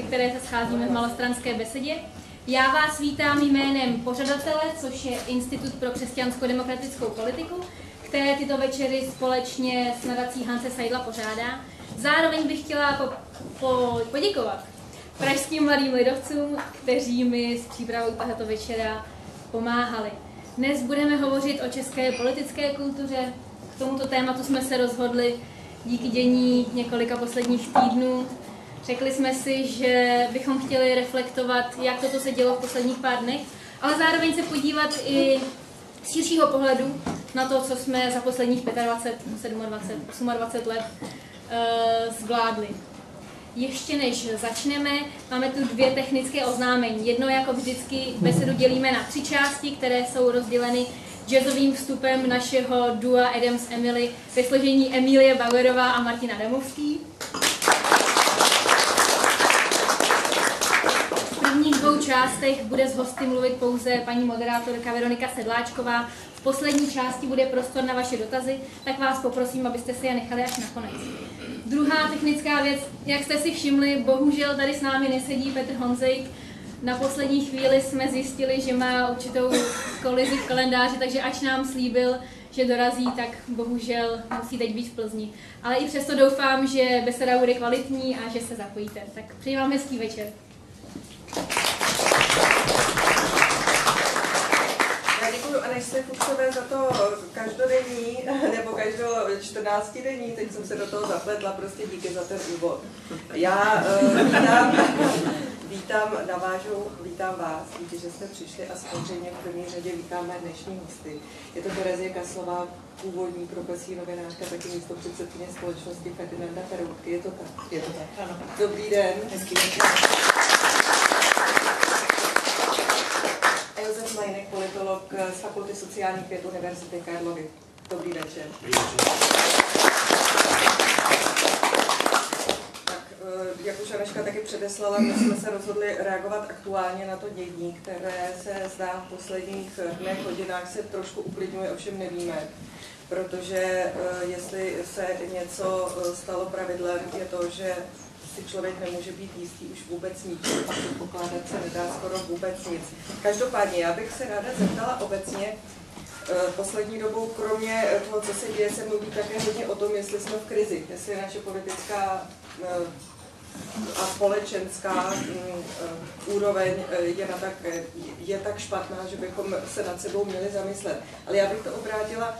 ke které se scházíme v malostranské besedě. Já vás vítám jménem pořadatele, což je Institut pro křesťansko-demokratickou politiku, které tyto večery společně s nadací Hanse Seidla pořádá. Zároveň bych chtěla po, po, poděkovat pražským mladým lidovcům, kteří mi s přípravou tohoto večera pomáhali. Dnes budeme hovořit o české politické kultuře. K tomuto tématu jsme se rozhodli díky dění několika posledních týdnů. Řekli jsme si, že bychom chtěli reflektovat, jak toto se dělo v posledních pár dnech, ale zároveň se podívat i z širšího pohledu na to, co jsme za posledních 25, 27, 28 let uh, zvládli. Ještě než začneme, máme tu dvě technické oznámení. Jedno, jako vždycky, besedu dělíme na tři části, které jsou rozděleny jazzovým vstupem našeho dua Adams Emily ve složení Emílie Bauerová a Martina Damovský. Částech bude z hosty mluvit pouze paní moderátorka Veronika Sedláčková. V poslední části bude prostor na vaše dotazy, tak vás poprosím, abyste si je nechali až nakonec. Druhá technická věc, jak jste si všimli, bohužel tady s námi nesedí Petr Honzejk. Na poslední chvíli jsme zjistili, že má určitou kolizi v kalendáři, takže ač nám slíbil, že dorazí, tak bohužel musí teď být v Plzni. Ale i přesto doufám, že beseda bude kvalitní a že se zapojíte. Tak přeji vám hezký večer. Já děkuji Anežce Fuchsové za to každodenní, nebo každou 14 denní, teď jsem se do toho zapletla, prostě díky za ten úvod. Já uh, vítám, vítám, navážu, vítám vás, díky, že jste přišli a samozřejmě v první řadě vítáme dnešní hosty. Je to Terezie Kaslová, původní profesí novinářka, taky místo předsedkyně společnosti Ferdinanda Peroutky. Je to tak? Je to tak, ano. Dobrý den. Hezký večer. A Josef Majnek, politolog z Fakulty sociálních věd Univerzity Karlovy. Dobrý večer. Tak, eh, jak už Aneška taky předeslala, my jsme se rozhodli reagovat aktuálně na to dění, které se zdá v posledních dnech, hodinách se trošku uklidňuje, ovšem nevíme. Protože eh, jestli se něco eh, stalo pravidlem, je to, že si člověk nemůže být jistý už vůbec ničím a předpokládat se nedá skoro vůbec nic. Každopádně, já bych se ráda zeptala obecně, eh, poslední dobou, kromě toho, co se děje, se mluví také hodně o tom, jestli jsme v krizi, jestli naše politická eh, a společenská mm, eh, úroveň je, na tak, je tak špatná, že bychom se nad sebou měli zamyslet. Ale já bych to obrátila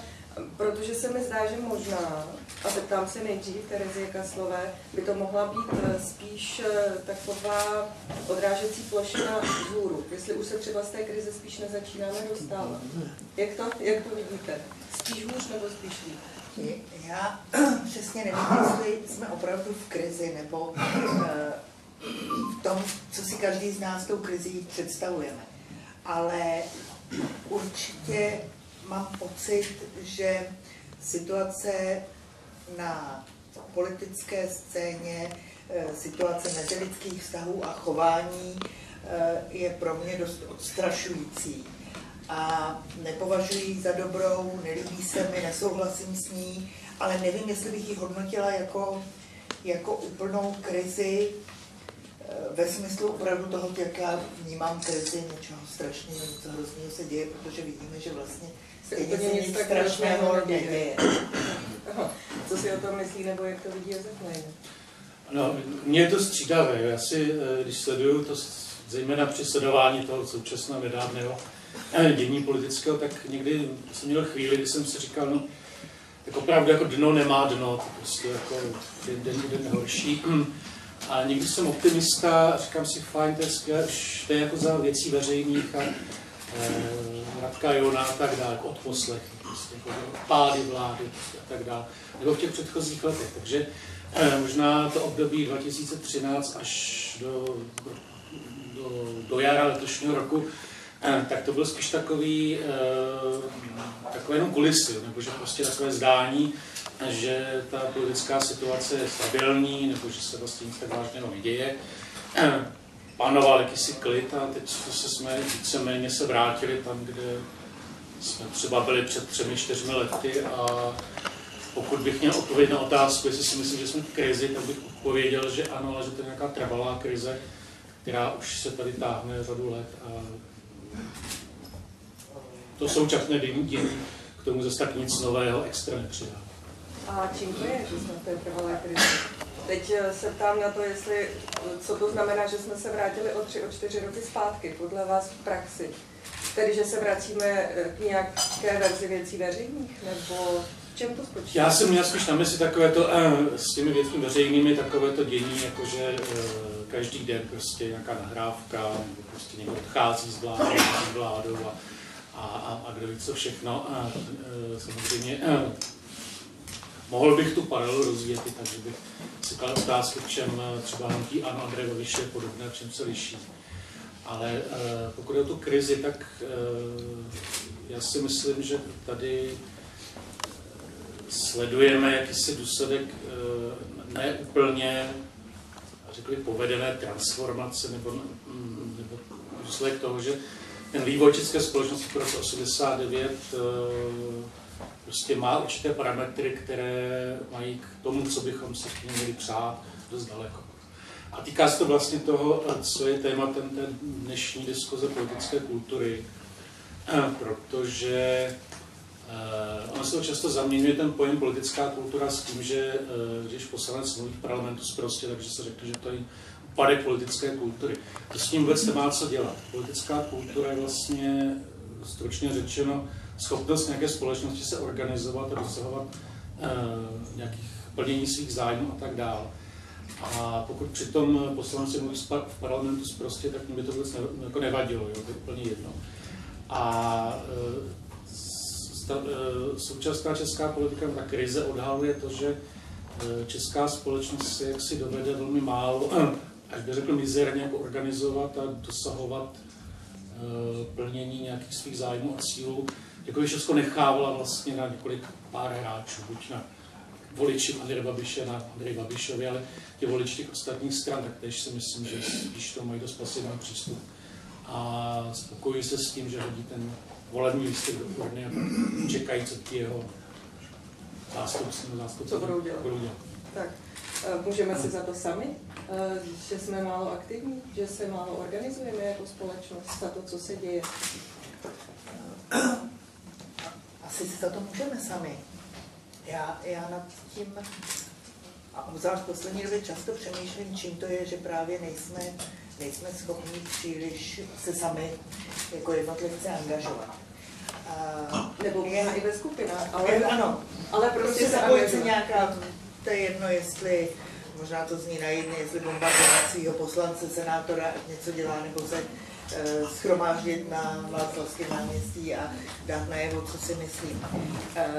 Protože se mi zdá, že možná, a zeptám se nejdřív Terezie Kaslové, by to mohla být eh, spíš eh, taková odrážecí plošina vzhůru. Jestli už se třeba z té krize spíš nezačínáme dostávat. Jak to, jak to vidíte? Spíš hůř nebo spíš líp? Já přesně nevím, jestli jsme opravdu v krizi, nebo eh, v tom, co si každý z nás tou krizí představujeme. Ale určitě mám pocit, že situace na politické scéně, eh, situace mezilidských vztahů a chování eh, je pro mě dost odstrašující. A nepovažuji za dobrou, nelíbí se mi, nesouhlasím s ní, ale nevím, jestli bych ji hodnotila jako, jako úplnou krizi, eh, ve smyslu opravdu toho, jak já vnímám krizi něčeho strašného, něco hrozného se děje, protože vidíme, že vlastně Stejně se nic tak strašného neděje. Co si o tom myslí, nebo jak to vidí Josef Lejn? No, mně je to střídavé. Já si, eh, když sleduju to, zejména při sledování toho současného nedávného dění politického, tak někdy jsem měl chvíli, kdy jsem si říkal, no, tak opravdu jako dno nemá dno, to prostě jako den, den, den horší. A někdy jsem optimista, říkám si, fajn, to je skvělé, to je jako za věcí veřejných a Radka Jona a tak dále, odposlech, prostě, jako pády vlády a tak dále, nebo v těch předchozích letech. Takže eh, možná to období 2013 až do, do, do, jara letošního roku, eh, tak to byl spíš takový, eh, takové jenom kulisy, nebo že prostě takové zdání, že ta politická situace je stabilní, nebo že se vlastně nic tak vážného neděje. Panoval jakýsi klid a teď se jsme víceméně se vrátili tam, kde jsme třeba byli před třemi, čtyřmi lety a pokud bych měl odpovědět na otázku, jestli si myslím, že jsme v krizi, tak bych odpověděl, že ano, ale že to je nějaká trvalá krize, která už se tady táhne řadu let a to současné dění k tomu zase tak nic nového extra nepřidá. A čím to je, že jsme v té trvalé krizi? Teď eh, se ptám na to, jestli, co to znamená, že jsme se vrátili o tři, o čtyři roky zpátky, podle vás v praxi. Tedy, že se vracíme eh, k nějaké verzi věcí veřejných, nebo čem to spočívá? Já jsem měl spíš na mysli takové to, eh, s těmi věcmi veřejnými, takové to dění, jakože eh, každý den prostě nějaká nahrávka, nebo prostě někdo odchází z vlády, z vládou a, a, a, a kdo ví co všechno. A, eh, samozřejmě eh, mohl bych tu paralelu rozvíjet i tak, že bych si kladl otázku, v čem eh, třeba hnutí Ano Andrej Babiš je podobné, v čem se liší. Ale eh, pokud je o tu krizi, tak eh, já si myslím, že tady sledujeme jakýsi důsledek eh, neúplně, řekli, povedené transformace nebo, mm, nebo důsledek toho, že ten vývoj české společnosti v roce 89 eh, prostě má určité parametry, které mají k tomu, co bychom si měli přát, dost daleko. A týká se to vlastně toho, eh, co je tématem té dnešní diskuze politické kultury, eh, protože Uh, ono se to často zaměňuje ten pojem politická kultura s tím, že uh, když poslanec mluví v parlamentu prostě, takže se řekne, že to je úpadek politické kultury. To s tím vůbec nemá co dělat. Politická kultura je vlastně, stručně řečeno, schopnost nějaké společnosti se organizovat a dosahovat uh, nějakých plnění svých zájmů a tak dále. A pokud přitom poslanci mluví v parlamentu prostě, tak mi to vůbec ne, jako nevadilo, jo, to je úplně jedno. A ta současná česká politika, ta krize odhaluje to, že česká společnost si jaksi dovede velmi málo, až by řekl mizerně, jako organizovat a dosahovat plnění nějakých svých zájmů a cílů, jako všechno nechávala vlastně na několik pár hráčů, buď na voliči Andreje Babiše, na Andrej Babišovi, ale ti voliči těch ostatních stran, tak tež si myslím, že spíš to mají dost pasivní přístup a spokojí se s tím, že hodí ten volební lístek do urny a čekají, co ti jeho zástupci nebo zástupci Co budou dělat. budou dělat. Tak, eh, můžeme si za to sami, eh, že jsme málo aktivní, že se málo organizujeme jako společnost za to, co se děje. Asi si za to můžeme sami. Já, já nad tím, a obzvlášť v poslední době často přemýšlím, čím to je, že právě nejsme, nejsme schopni příliš se sami jako jednotlivce angažovat. A, Nebo je- i ve skupinách, ale, ale, ano, ale prostě prostě se zapojit se nějaká, to je jedno, jestli, možná to zní naivně, jestli svého poslance, senátora, něco dělá, nebo se schromáždit na Václavském náměstí a dát najevo, co si myslím. Eh,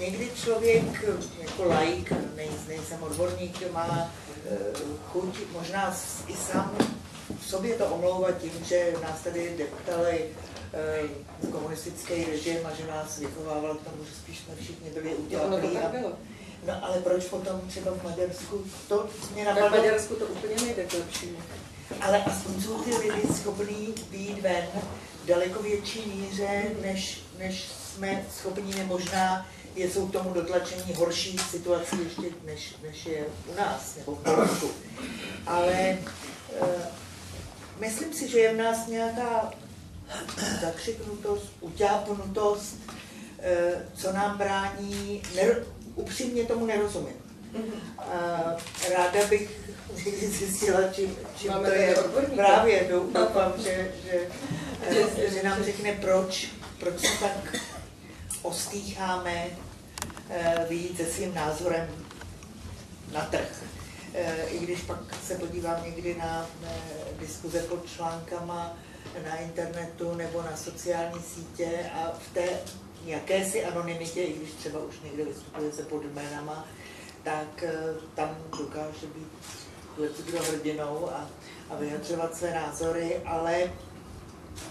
někdy člověk eh, jako laik, nej, nejsem odborník, má eh, chuť možná i sám sobě to omlouvat tím, že nás tady deptali eh, komunistický režim a že nás vychovával k tomu, že spíš jsme všichni byli to tak bylo. No ale proč potom třeba v Maďarsku, to mě Tak v napadlo, Maďarsku to úplně nejde k lepšímu. ale aspoň jsou ty lidi schopní být ven v daleko větší míře, než, než jsme schopni možná je, jsou k tomu dotlačení horší situaci ještě, než, než je u nás nebo v Polsku. Ale e, myslím si, že je v nás nějaká zakřiknutost, utápnutost, e, co nám brání, ner, upřímně tomu nerozumím. A ráda bych zjistila, čím, čím Máme to je. Právě dou- doufám, že, že, Že- že, že nám řekne, proč, proč se tak ostýcháme eh, vyjít se svým názorem na trh. Eh, I když pak se podívám někdy na eh, diskuze pod článkama na internetu nebo na sociální sítě a v té jakési anonymitě, i když třeba už někde vystupuje se pod jménama, tak eh, tam dokáže být kdo hrdinou a, a vyjadřovat své názory, ale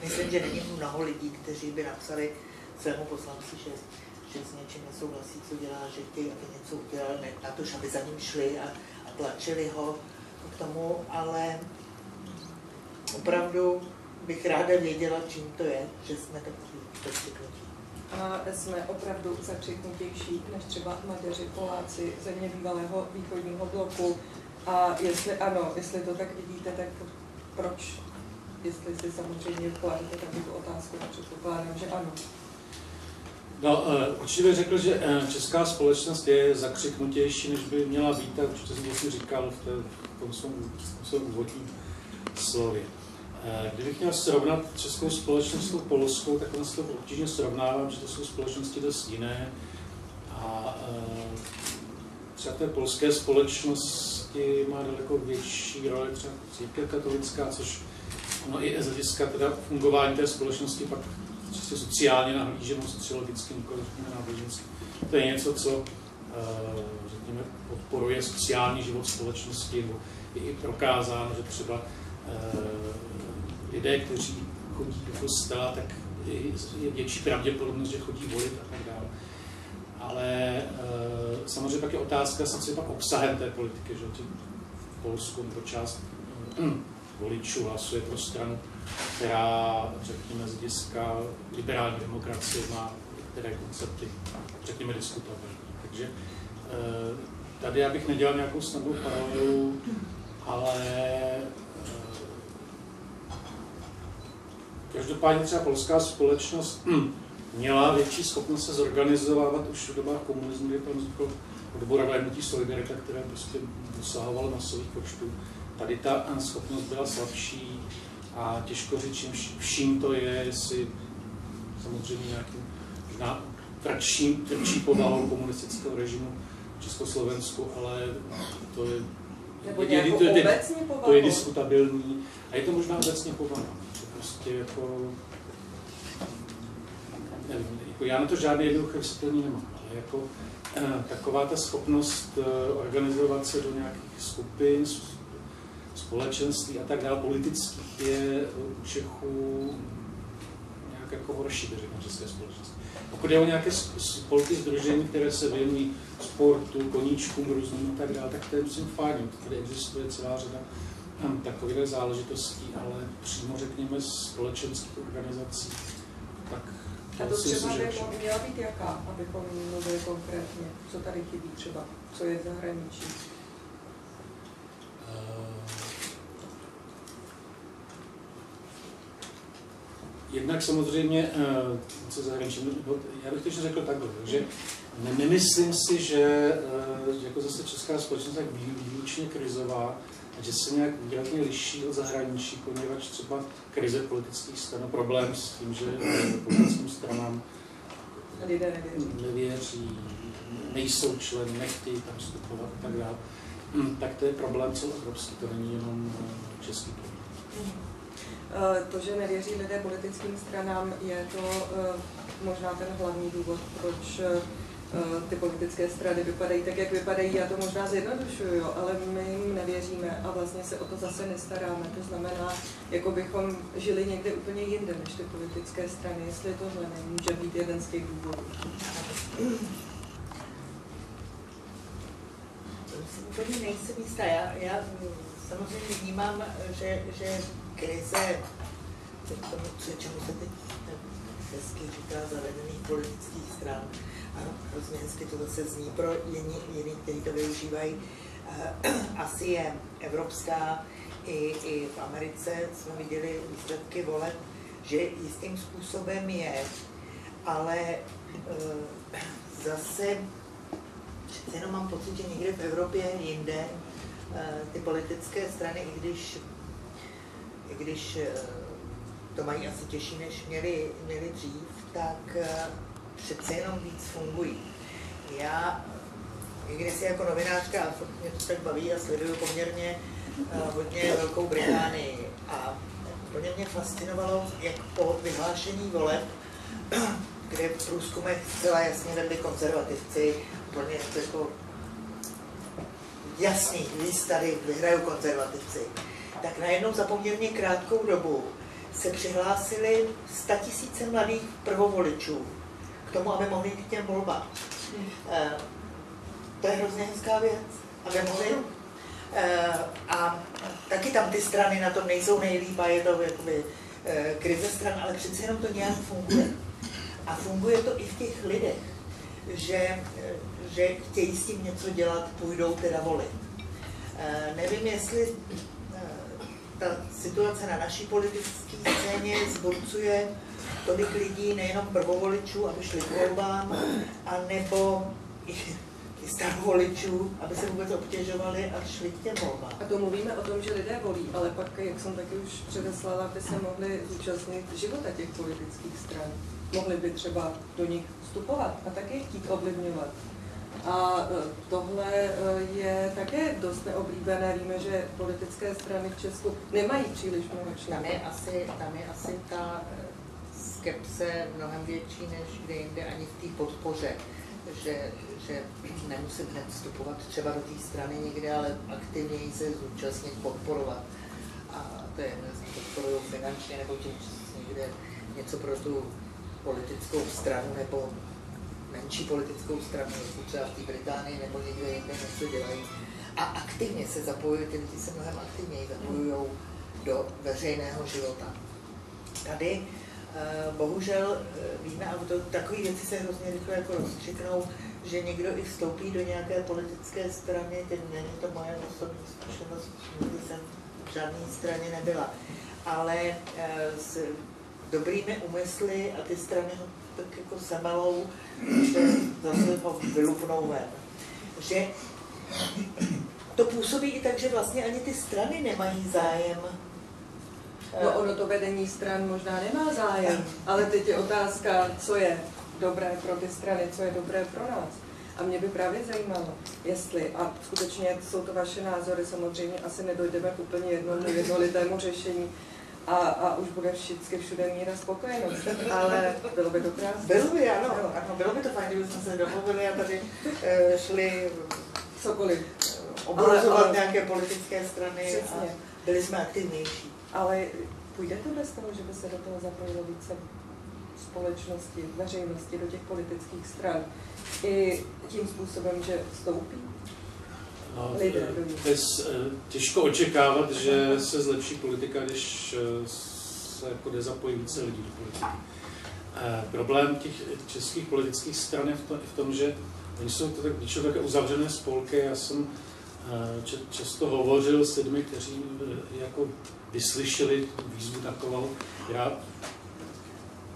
myslím, že není mnoho lidí, kteří by napsali svému poslanci, že, že s něčím nesouhlasí, co dělá, že chtějí, aby něco udělal, ne na to, aby za ním šli a, a tlačili ho k tomu, ale opravdu bych ráda věděla, čím to je, že jsme takový rozciknutí. A jsme opravdu zakřiknutější než třeba Maďaři, Poláci, země bývalého východního bloku. A jestli ano, jestli to tak vidíte, tak proč? Jestli si samozřejmě kladete takovou otázku, předpokládám, že ano. No, eh, určitě bych řekl, že eh, česká společnost je zakřiknutější, než by měla být, a určitě jsem to si říkal v, tom svém úvodním slově. Eh, kdybych měl srovnat českou společnost s polskou, tak se to obtížně srovnávám, že to jsou společnosti dost jiné. A třeba té polské společnosti má daleko větší roli třeba církev katolická, což ono i z hlediska teda fungování té společnosti pak čistě sociálně nahlíženo, sociologicky, nikoli nábožensky. To je něco, co eh, řekněme, podporuje sociální život společnosti, je i prokázáno, že třeba eh, lidé, kteří chodí do kostela, tak je větší pravděpodobnost, že chodí volit a tak dále. Ale e, samozřejmě pak je otázka, co je pak obsahem té politiky, že v Polsku nebo část voličů hlasuje pro stranu, která, řekněme, z hlediska liberální demokracie má některé koncepty, řekněme, diskutabilní. Takže eh, tady já bych nedělal nějakou snadnou paralelu, ale eh, každopádně třeba polská společnost hm, měla větší schopnost se zorganizovávat už v dobách komunismu, kdy tam vznikl odborové hnutí Solidarita, které prostě dosahovalo masových počtů Tady ta schopnost byla slabší a těžko říct, čím vším to je, jestli samozřejmě nějakým možná tvrdší, tvrdší povahou komunistického režimu v Československu, ale to je, Nebo je, to, je, to je diskutabilní a je to možná obecně povaha. Prostě jako, nevím, jako já na to žádné jednoduché vysvětlení nemám, ale jako eh, taková ta schopnost eh, organizovat se do nějakých skupin, společenství a tak dále politických je u Čechů nějak jako horší, řekněme, české společnosti. Pokud je o nějaké spolky združení, které se věnují sportu, koníčkům různým a tak dále, tak to je myslím fajn. Tady existuje celá řada takových záležitostí, ale přímo řekněme společenských organizací, tak a to třeba by měla být jaká, abychom mluvili konkrétně, co tady chybí třeba, co je zahraničí? jednak samozřejmě, eh, co zahraničí, já bych to ještě řekl takhle, že nemyslím si, že, eh, jako zase česká společnost tak výlučně krizová, a že se nějak výrazně liší od zahraničí, poněvadž třeba krize politických stran, problém s tím, že eh, politickým stranám lidé nevěří, nejsou členy, nechtějí tam vstupovat a tak dále, hm, tak to je problém celoevropský, to není jenom český problém. Eh, to, že nevěří lidé politickým stranám, je to eh, možná ten hlavní důvod, proč eh, ty politické strany vypadají tak, jak vypadají. Já to možná zjednodušuju, ale my jim nevěříme a vlastně se o to zase nestaráme. To znamená, jako bychom žili někde úplně jinde než ty politické strany. Jestli tohle nemůže být jeden z těch důvodů. Úplně nejsem jistá. Já, já samozřejmě vnímám, že, že krize, tomu, čemu se teď hezky říká zavedených politických stran, to zase zní pro jiní, jiní kteří to využívají, eh, asi je evropská, i, i v Americe jsme viděli výsledky voleb, že jistým způsobem je, ale e, zase přece jenom mám pocit, že někde v Evropě jinde e, ty politické strany, i když i když eh, to mají asi těžší, než měli, měli dřív, tak eh, přece jenom víc fungují. Já, i když si jako novinářka, a mě to tak baví a sleduju poměrně eh, hodně Velkou Británii a úplně mě fascinovalo, jak po vyhlášení voleb, kde v průzkumech zcela jasně vedli konzervativci, úplně jako jasný, víc tady vyhrajou konzervativci tak najednou za poměrně krátkou dobu se přihlásili tisíce mladých prvovoličů k tomu, aby mohli jít k těm volbám. Hmm. To je hrozně hezká věc, aby mohli. Eh, a taky tam ty strany na tom nejsou nejlíp a je to jakoby eh, krize stran, ale přece jenom to nějak funguje. A funguje to i v těch lidech, že, že chtějí s tím něco dělat, půjdou teda volit. Eh, nevím, jestli eh, ta situace na naší politické scéně zburcuje tolik lidí, nejenom prvovoličů, aby šli k volbám, anebo i, i starovoličů, aby se vůbec obtěžovali a šli k těm volbám. A to mluvíme o tom, že lidé volí, ale pak, jak jsem taky už předeslala, by se mohli zúčastnit života těch politických stran. Mohli by třeba do nich vstupovat a taky chtít ovlivňovat. A e, tohle e, je také dost neoblíbené. Víme, že politické strany v Česku nemají příliš mnoho členů. Tam je asi, tam je asi ta skepse mnohem větší než kde jinde ani v té podpoře, že, že nemusím hned vstupovat třeba do té strany někde, ale aktivněji se zúčastnit, podporovat. A to je, jestli podporují finančně nebo tím, někde něco pro tu politickou stranu nebo menší politickou stranu, jestli třeba v té Británii nebo někde jinde něco dělají. A aktivně se zapojují, ty lidi se mnohem aktivněji zapojují do veřejného života. Tady bohužel eh, víme, a to, takové věci se hrozně rychle jako rozstřiknou, že někdo i vstoupí do nějaké politické strany, teď není to moje osobní zkušenost, nikdy jsem v žádné straně nebyla, ale eh, s dobrými úmysly a ty strany ho tak jako semelou, že zase ho vylupnou ven. Že to působí i tak, že vlastně ani ty strany nemají zájem. No ono to vedení stran možná nemá zájem, ale teď je otázka, co je dobré pro ty strany, co je dobré pro nás. A mě by právě zajímalo, jestli, a skutečně jsou to vaše názory, samozřejmě asi nedojdeme k úplně jednomu jednolitému řešení, a, a už bude vždycky všude míra spokojenost, ale bylo by to krásné. Bylo by, ano, ano, bylo by to fajn, kdyby jsme se domluvili a tady e, šli Cokoliv. obrazovat Ale- ale- nějaké politické strany Přesně. a byli jsme aktivnější. Ale půjde to bez toho, že by se do toho zapojilo více společnosti, veřejnosti, do těch politických stran. I tím způsobem, že vstoupí. No, to je eh, těžko očekávat, že se zlepší politika, když eh, se jako nezapojí více lidí do politiky. Eh, Problém těch českých politických stran je v tom, v tom že oni jsou to tak, jsou také uzavřené spolky. Já jsem často hovořil s lidmi, kteří eh, jako vyslyšeli výzvu takovou,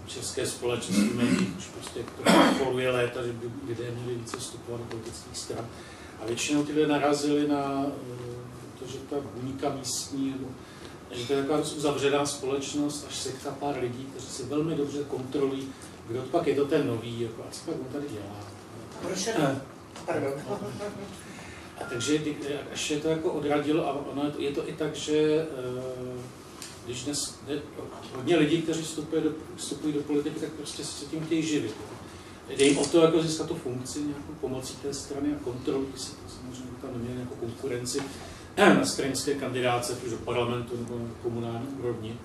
v české společnosti v médiích už prostě to léta, že by lidé měli více vstupovat do politických stran. A většinou ty lidé narazili na eh, to, že ta buňka místní, nebo že to je taková uzavřená společnost, až sekta pár lidí, kteří si velmi dobře kontrolují, kdo pak je to ten nový, jako, a co pak on tady dělá. Proč? Pardon. Takže až je to jako odradilo, a ono je to, i tak, že eh, když dnes ne, hodně lidí, kteří vstupují do, vstupují do politiky, tak prostě se tím chtějí živit. Jde jim o to, jako získat tu funkci nějakou pomocí té strany a kontrolují si. Samozřejmě tam neměli nějakou konkurenci na stranické kandidáce, už do parlamentu nebo na komunální úrovni.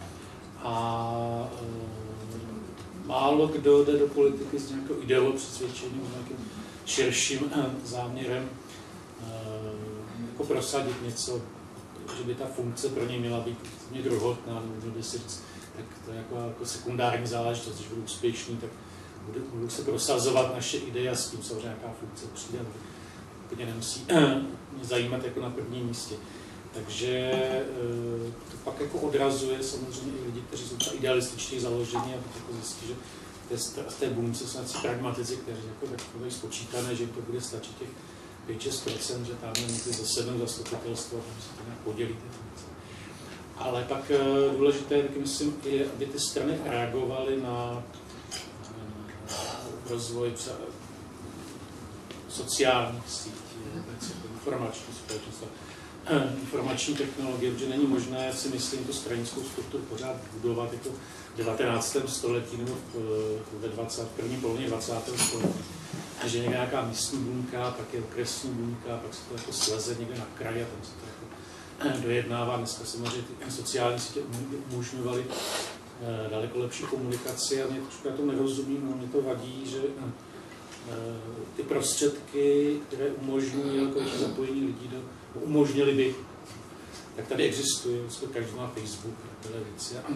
A e, málo kdo jde do politiky s nějakou ideou přesvědčením, nějakým širším eh, záměrem jako prosadit něco, že by ta funkce pro něj měla být mě druhotná, nebo by si říct, tak to je jako, jako sekundární záležitost, když budu úspěšný, tak budu, budu se prosazovat naše ideje a s tím samozřejmě nějaká funkce přijde, úplně nemusí mě zajímat jako na prvním místě. Takže eh, to pak jako odrazuje samozřejmě i lidi, kteří jsou třeba idealističtěji založeni a jako zjistí, že té, v té bunce jsou nějací pragmatici, kteří jako takové spočítané, že jim to bude stačit těch 5-6%, že tam někdy zasednou zastupitelstvo a tam se to nějak podělí. Ale pak eh, důležité, taky myslím, je, aby ty strany reagovaly na eh, rozvoj sociálních sítí, jako informační společnost, eh, informační technologie, protože není možné si myslím tu stranickou strukturu pořád budovat jako 19. století nebo eh, ve 20. v první polovině 20. století. A že někde nějaká místní buňka, pak je okresní buňka, pak se to jako sleze někde na kraji a tam se to jako eh, dojednává. Dneska samozřejmě ty sociální sítě umo- umožňovaly eh, daleko lepší komunikaci a mě trošku já to nerozumím, no, mě to vadí, že ty prostředky, které umožňují jako zapojení lidí do, umožnili by, tak tady existuje, každý má Facebook věci. A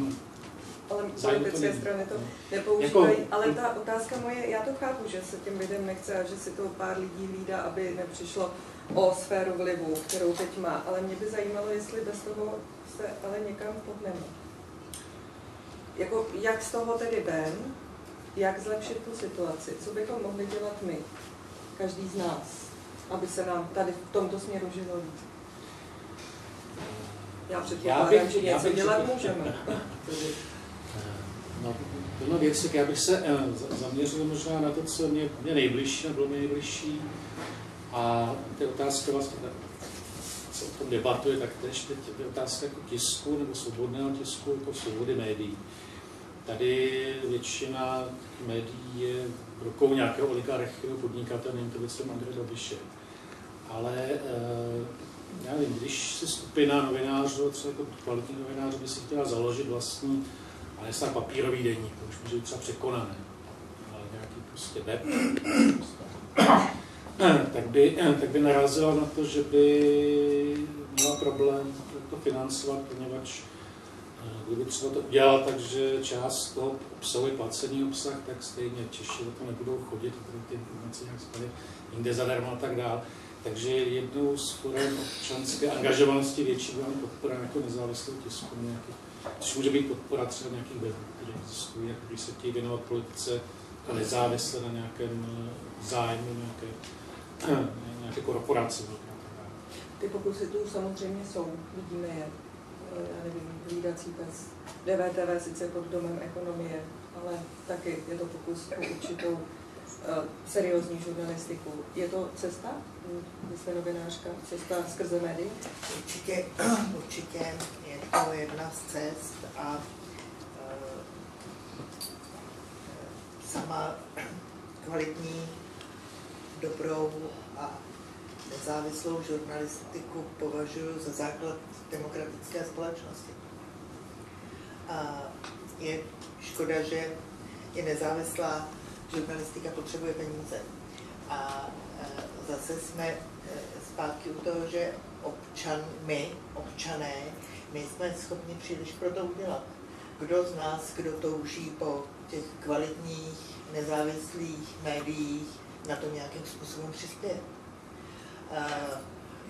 ale politické strany to No. nepoužívají. Jako- ale ta otázka moje, já to chápu, že se těm lidem nechce a že si to pár lidí hlídá, aby nepřišlo o sféru vlivu, kterou teď má. Ale mě by zajímalo, jestli bez toho se ale někam pohneme. Jako, jak z toho tedy ven, jak zlepšit tu situaci, co bychom mohli dělat my, každý z nás, aby se nám tady v tomto směru žilo líp. Já předpokládám, bych- že já něco dělat můžeme. No, plno věcí, tak já bych se eh, za- zaměřil možná na to, co mě, mě nejbližší, bylo mě nejbližší. A ty otázka vlastně, co o tom debatuje, tak tež teď je otázka jako tisku nebo svobodného tisku, jako svobody médií. Tady většina médií je rukou nějakého oligarchního podnikatele, není to věcem Andreje Babiše. Ale eh, já nevím, když si skupina novinářů, třeba jako kvalitní novinářů, by si chtěla založit vlastní, ale snad papírový deník, to už může být třeba překonané, ale nějaký prostě web, tak by, tak by narazila na to, že by měla problém to financovat, poněvadž eh, kdyby třeba to udělala tak, že část toho obsahu je placený obsah, tak stejně Češi toho nebudou chodit, budou ty informace nějak spady jinde zadarmo a tak dále. Takže jednou z forem občanské angažovanosti větší byla podpora jako nezávislého tisku, nějaký, což může být podpora třeba nějakých webů, které existují, jako když se chtějí věnovat politice jako nezávisle na nějakém eh, zájmu nějaké, nějaké korporace. a. Ty pokusy tu samozřejmě jsou, vidíme je. Eh, Já nevím, hlídací pes. DVTV sice pod domem ekonomie, ale taky je to pokus o určitou seriózní žurnalistiku. Je to cesta? Vy jste novinářka, cesta skrze média? Určitě, určitě je to jedna z cest a eh, sama kvalitní, dobrou a nezávislou žurnalistiku považuji za základ demokratické společnosti. A je škoda, že i nezávislá žurnalistika potřebuje peníze. A e, zase jsme e, zpátky u toho, že občan, my, občané, nejsme schopni příliš pro to udělat. Kdo z nás, kdo touží po těch kvalitních, nezávislých médiích, na to nějakým způsobem přispěje.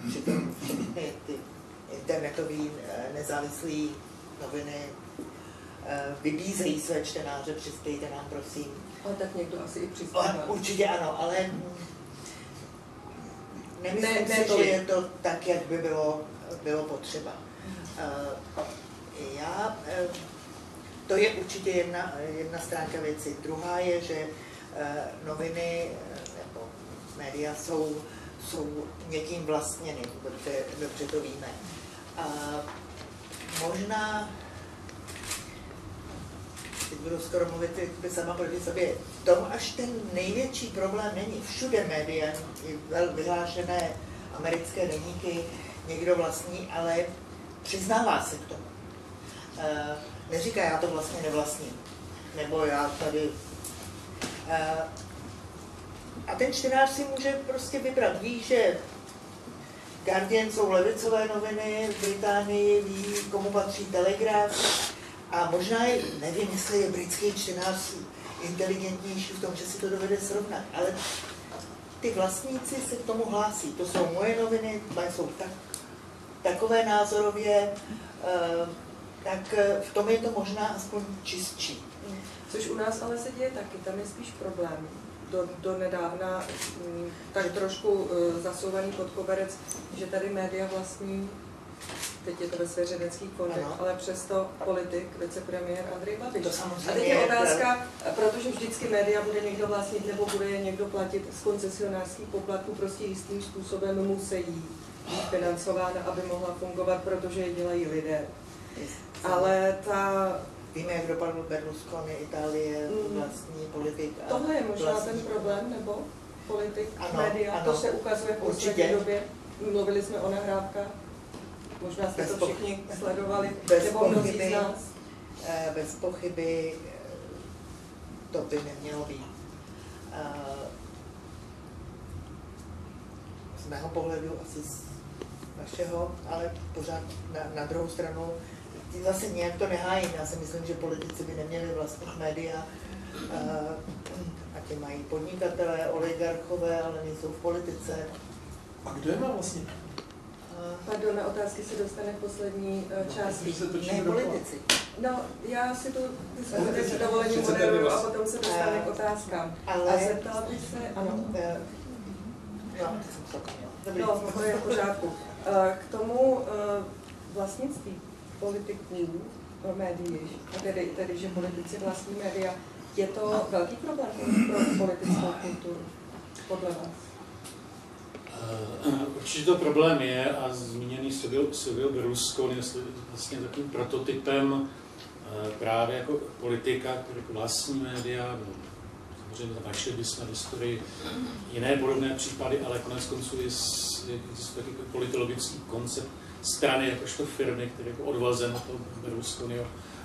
Přitom všechny ty internetové nezávislé noviny e, vybízejí své čtenáře, přispějte nám prosím. Ale tak někdo asi i přispívá. určitě ano, ale nemyslím Ne- ne, si, že tolik. je to tak, jak by bylo, bylo potřeba. Uh, já, eh, to je určitě jedna, jedna stránka věci. Druhá je, že eh, noviny eh, nebo média jsou, jsou někým vlastněny, dobře, dobře to víme. A možná teď budu skoro mluvit sama proti sobě, v tom až ten největší problém není. Všude média, i vyhlášené americké deníky, někdo vlastní, ale přiznává se k tomu. Eh, neříká, já to vlastně nevlastním, nebo já tady... Eh, a ten čtenář si může prostě vybrat. Ví, že Guardian jsou levicové noviny, v Británii ví, komu patří Telegraph, a možná, je, nevím, jestli je britský čtenář inteligentnější v tom, že si to dovede srovnat, ale ty vlastníci se k tomu hlásí. To jsou moje noviny, jsou tak, takové názorově, eh, tak eh, v tom je to možná aspoň čistší. Což u nás ale se děje taky, tam je spíš problém. Do, do nedávna mm, tak trošku uh, zasouvaný pod koberec, že tady média vlastní, teď je to ve sféře ředeckých fondech, Ano. ale přesto politik, vicepremiér Andrej Babiš. To A samozřejmě teď je je otázka, protože vždycky média bude někdo vlastnit nebo bude je někdo platit z koncesionářských poplatků, prostě jistým způsobem musí být financována, aby mohla fungovat, protože je dělají lidé. Ale ta, Víme, jak dopadl Berlusconi, Itálie, Mm. vlastní politik. A tohle je možná vlastní- ten problém, nebo politik, Ano, média, ano. to se ukazuje v poslední Určitě. době. Mluvili jsme o nahrávkách, možná jste Bez to všichni sledovali, bez nebo mnozí z pochyby. nás. Eh, Bez pochyby eh, to by nemělo být. Eh, Z mého pohledu, asi z vašeho, ale pořád na, na druhou stranu zase nějak to nehájím. Já si myslím, že politici by neměli vlastnit média, eh, a tě mají podnikatelé, oligarchové, ale nejsou v politice. A kdo je má vlastně? Eh, Pardon, na otázky se dostane v poslední eh, části. Se točíme Ne politici. No, já si tu diskuzi s dovolením moderuju a potom se dostane k otázkám. Ale- A zeptala bych se, ano, zapomněla. Dobrý. no, to je v pořádku. Eh, K tomu vlastnictví politiků médií, a tedy, tedy, že politici vlastní média, je to velký problém pro politickou kulturu, podle vás? Eh, Určitě to problém je a zmíněný Silvio, Berlusconi je vlastně takovým prototypem eh, právě jako politika, který jako vlastní média, no, samozřejmě našli bychom v historii jiné podobné případy, ale konec konců je, existuje takový politologický koncept strany jakožto firmy, který jako odvazen od toho Berlusconiho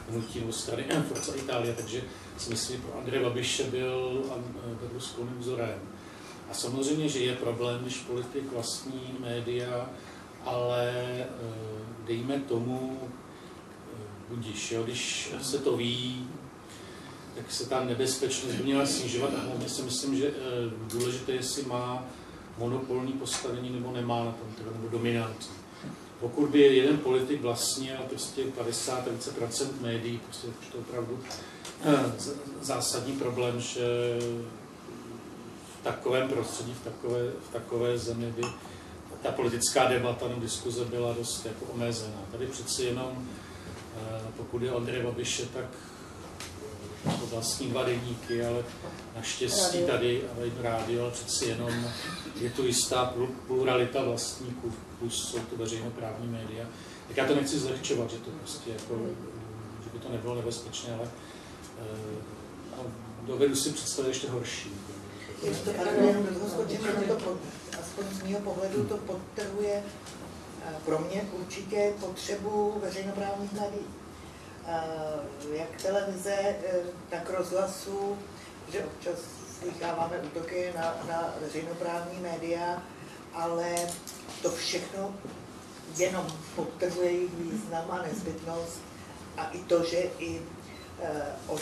hnutí nebo strany Forza Italia, takže si myslím, pro Andreje Babiše byl An- Berlusconi vzorem. A samozřejmě, že je problém, když politik vlastní média, ale eh, dejme tomu, eh, budíš, jo, když se to ví, tak se ta nebezpečnost měla snižovat a hlavně si myslím, že eh, důležité je, jestli má monopolní postavení nebo nemá na tom trhu, nebo dominantní. Pokud by jeden politik vlastnil prostě 50 více procent médií, prostě už to opravdu zásadní problém, že takovém prostředí, v takové, v takové zemi by ta politická debata nebo diskuze byla dost jako omezená. Tady přeci jenom, eh, pokud je Andrej Babiše, tak eh, to vlastní dva denníky, ale naštěstí tady, ale i rádio, ale přeci jenom je tu jistá plu- pluralita vlastníků, plus jsou to veřejnoprávní média. Tak já to nechci zlehčovat, že to prostě jako, že by to nebylo nebezpečné, ale eh, no, dovedu si představit ještě horší. Ještě ale jenom do toho skočím, že to pod, aspoň z mého pohledu to podtrhuje eh, pro mě určitě potřebu veřejnoprávních médií. Eh, Jak televize, eh, tak rozhlasu, že občas slycháváme útoky na, na veřejnoprávní média, ale to všechno jenom podtrhuje jejich význam a nezbytnost a i to, že i od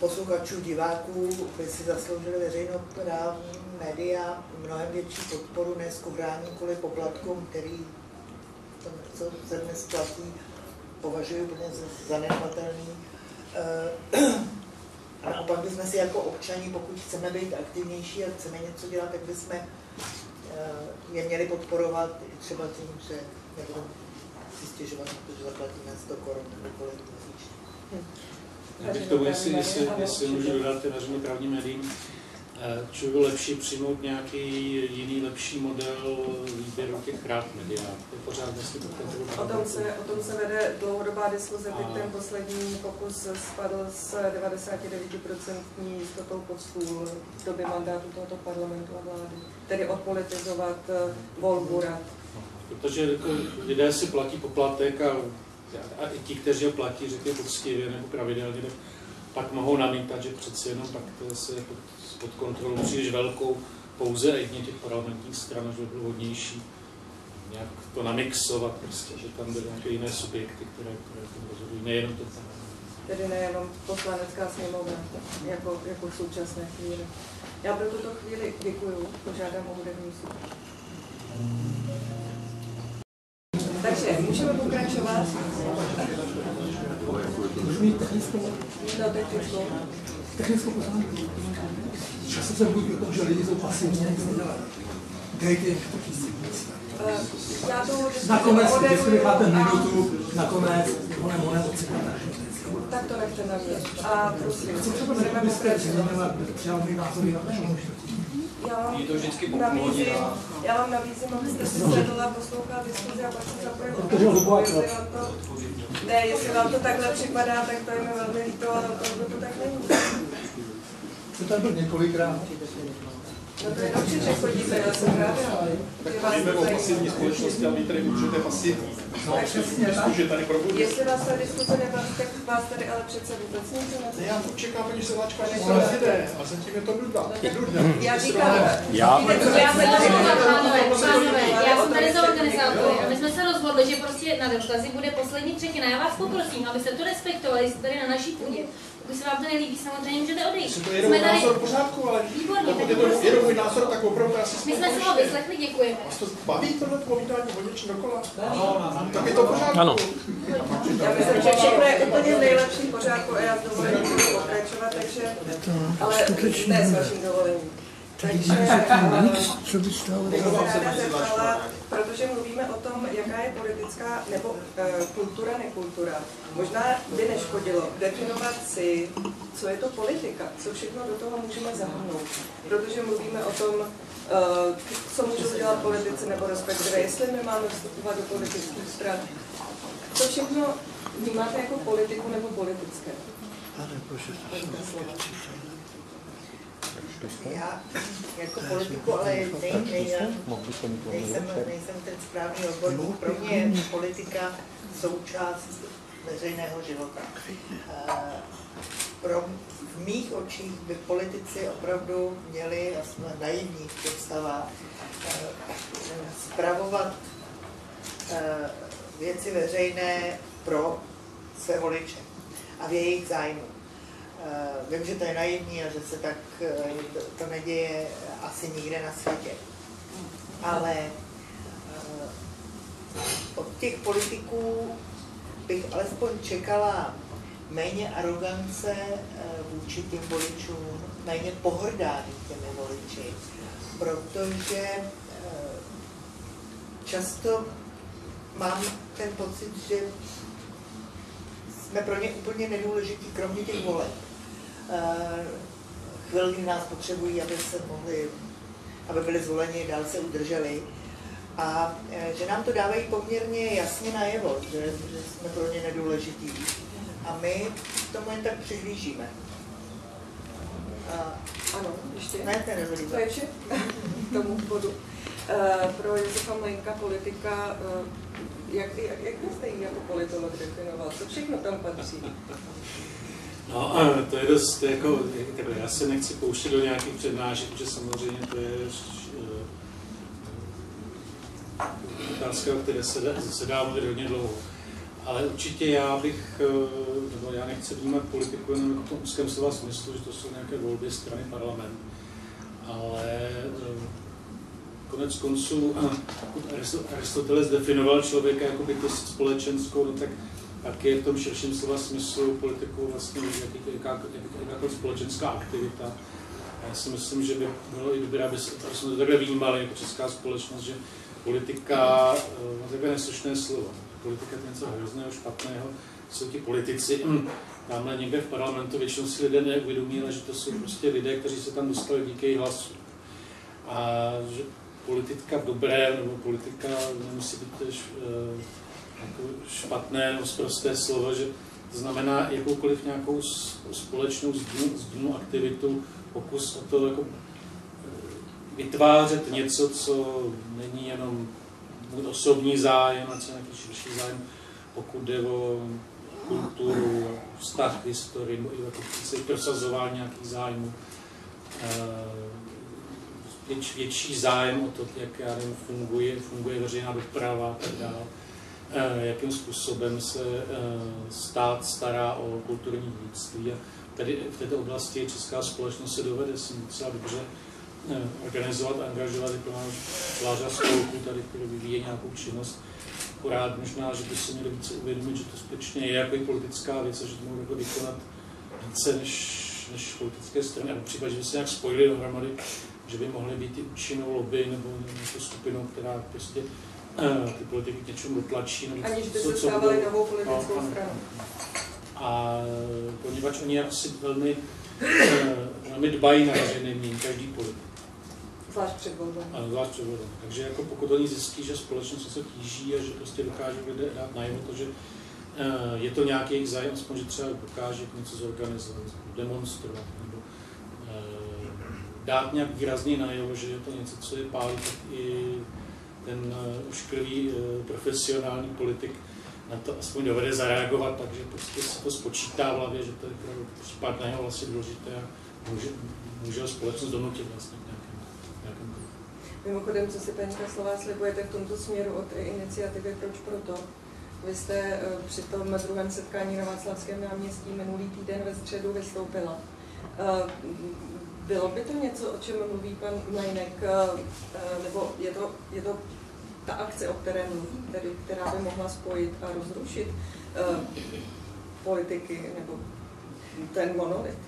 posluchačů, diváků by si zasloužili veřejnoprávní média mnohem větší podporu než kuhrání kvůli poplatkům, který co se dnes platí, považuji úplně za zanedbatelný. Eh, A naopak bychom si jako občani, pokud chceme být aktivnější a chceme něco dělat, tak bychom eh, je měli podporovat třeba tím, že nebudeme si stěžovat, protože zaplatíme 100 korun nebo kolik měsíčně. Já bych tomu, jestli, jestli, jestli můžu dodat ty veřejnoprávní médiím, eh, či by bylo lepší přijmout nějaký jiný, lepší model výběru těch rád mediálních. Je pořád vlastně to. O tom se, o tom se vede dlouhodobá diskuze, teď A- ten poslední pokus spadl s 99% jistotou pod stůl v době mandátu tohoto parlamentu a vlády. Tedy odpolitizovat eh, volbu rad. Protože jako lidé si platí poplatek a, a i ti, kteří ho platí, řekněme poctivě nebo pravidelně, tak pak mohou namítat, že přeci jenom pak to se pod, pod kontrolou příliš velkou pouze jedně těch parlamentních stran, že by bylo hodnější nějak to namixovat, prostě, že tam byly nějaké jiné subjekty, které, které to rozhodují, nejenom to parlament. Tedy nejenom poslanecká sněmovna, jako, jako současné chvíli. Já pro tuto chvíli děkuju, požádám o hudební. Takže můžeme pokračovat. Můžu mít technickou, No, technickou. technickou poznámku. Často se mluví o tom, že lidi jsou pasivní nic nedělají. Dejte jim to písně. Eh, Nakonec, když si moderuju necháte minutu, nakonec, ono moje odcíkáte. Tak to nechte na mě. A prosím, Co třeba budeme byste pokračovat. změnila můj názory na to, Já vám Je to vždycky nabízím, já vám nabízím, abyste si sedl a poslouchal diskuzi a pak se zapojil. To, ne, jestli vám to takhle připadá, tak to je mi velmi líto, ale opravdu to tak není. to tady byl několikrát. No to je dobře, že chodíte, to o pasivní společnosti a vy tady můžete pasivní. No, tak. že tady probudí. Jestli vás ta diskuze nebaví, tak vás tady ale přece vůbec nic Ne, já to čekám, když se láčka Šole. jde, a zatím je to. Nuda. Já říkám, Já- jsem tady za organizátory a my jsme se rozhodli, že prostě na dotazy bude poslední třetina. Já vás poprosím, abyste to respektovali, jste tady na naší půdě. Pokud se vám to nelíbí, samozřejmě můžete odejít. Jestli to je jenom Jsme tady, názor v pořádku, ale Výborně, pokud tak je to prosím. jenom můj názor, tak opravdu já si my jsme si ho vyslechli, děkujeme. Vás to baví tohle povídání o něčem dokola? Ano, tak je to v pořádku. Ano. Já myslím, že všechno je úplně v nejlepším pořádku a já s dovolením budu pokračovat, takže, ale ne s vaším dovolením. Takže Co bych se ráda zeptala, protože mluvíme o tom, jaká je politická nebo uh, kultura, nekultura. Možná by neškodilo definovat si, co je to politika, co všechno do toho můžeme zahrnout. Protože mluvíme o tom, uh, co můžou dělat politici, nebo respektive, jestli my máme vstupovat do politických stran. Co všechno vnímáte jako politiku nebo politické? Pojďte slova. Já jako politiku, ale nej, nej, nejsem, nejsem ten správný odborník. Pro mě je politika součást veřejného života. Eh, Pro, v mých očích by politici opravdu měli, já jsem naivní představa, spravovat eh, věci veřejné pro své voliče a v jejich zájmu. Eh, Vím, že to je naivní a že se tak eh, to, to neděje asi nikde na světě. Ale eh, od těch politiků bych alespoň čekala méně arogance vůči těm voličům, méně pohrdání těmi voliči, protože často mám ten pocit, že jsme pro ně úplně nedůležití, kromě těch voleb. Eh, Chvilky nás potřebují, aby se mohli, aby byli zvoleni, dál se udrželi. A eh, že nám to dávají poměrně jasně najevo, že, že jsme pro ně nedůležití. A my tomu jen tak přihlížíme. A, Ano, ještě? ne, to je. To je vše k tomu bodu. Eh, Pro Josefa Mlejnka politika, eh, jak, jak, jak byste ji jako politolog definoval? Co všechno tam patří? No, to je dost, jako, takhle, já se nechci pouštět do nějakých přednášek, protože samozřejmě to je eh, otázka, o které se se dá mluvit hodně dlouho. Ale určitě já bych, eh, nebo já nechci vnímat politiku jenom jako v tom úzkém slova smyslu, že to jsou nějaké volby strany parlament. Ale eh, konec konců, Aristoteles definoval člověka jako bytost společenskou, no tak tak je v tom širším slova smyslu politikou vlastně jaká, jaká, jakákoliv společenská aktivita. A já si myslím, že by bylo i dobré, aby, aby jsme to takhle vnímali jako česká společnost, že politika, no takové neslušné slovo, politika je něco hrozného, špatného, jsou ti politici, hm, tamhle někde v parlamentu většinou si lidé neuvědomí, ale že to jsou prostě lidé, kteří se tam dostali díky hlasu. A že politika dobré, nebo politika nemusí být tež, jako špatné nebo zprosté slovo, že to znamená jakoukoliv nějakou společnou sdílnou, aktivitu, pokus o to jako eh, vytvářet něco, co není jenom můj osobní zájem, a co nějaký širší zájem, pokud jde o kulturu, vztah k historii, nebo i jako prosazování nějakých zájmů. Eh, větší zájem o to, jak já nevím, funguje, funguje veřejná doprava a tak dále jakým způsobem se eh, stát stará o kulturní dědictví. A tady v této oblasti česká společnost se dovede si docela dobře eh, organizovat, angažovat, jako Lářa Spolku, tady, který vyvíjí nějakou činnost. Akorát možná, že by se měli více uvědomit, že to skutečně je jako politická věc a že to mohou jako vykonat více než, než politické strany, nebo případně, že by se nějak spojili dohromady, že by mohly být i účinnou lobby nebo nějakou skupinou, která prostě eh, ty politiky k něčemu dotlačí. Nebo Aniž by co- se stávali novou politickou No, stranu. A poněvadž oni asi velmi, eh, velmi dbají na veřejný mínění, každý politik, Zvlášť před volbami. a zvlášť před volbami. Takže jako pokud oni zjistí, že společnost se tíží a že prostě dokážou lidé dát najevo to, že eh, je to nějaký jejich zájem, aspoň, že třeba dokáže něco zorganizovat, demonstrovat, nebo eh, dát nějak výrazně najevo, že je to něco, co je pálí, tak i ten uh, ušklivý uh, profesionální politik na to aspoň dovede zareagovat, takže prostě se to spočítá v hlavě, že to je pro případného vlastně důležité a může, může ho společnost donutit vlastně k nějakém, nějakém Mimochodem, co si paní slova slibujete v tomto směru od iniciativy Proč proto? Vy jste eh, při tom druhém setkání na Václavském náměstí minulý týden ve středu vystoupila. Eh, bylo by to něco, o čem mluví pan Mlejnek, eh, nebo je to, je to ta akce, o které mluví, tedy, která by mohla spojit a rozrušit politiky nebo ten monolit?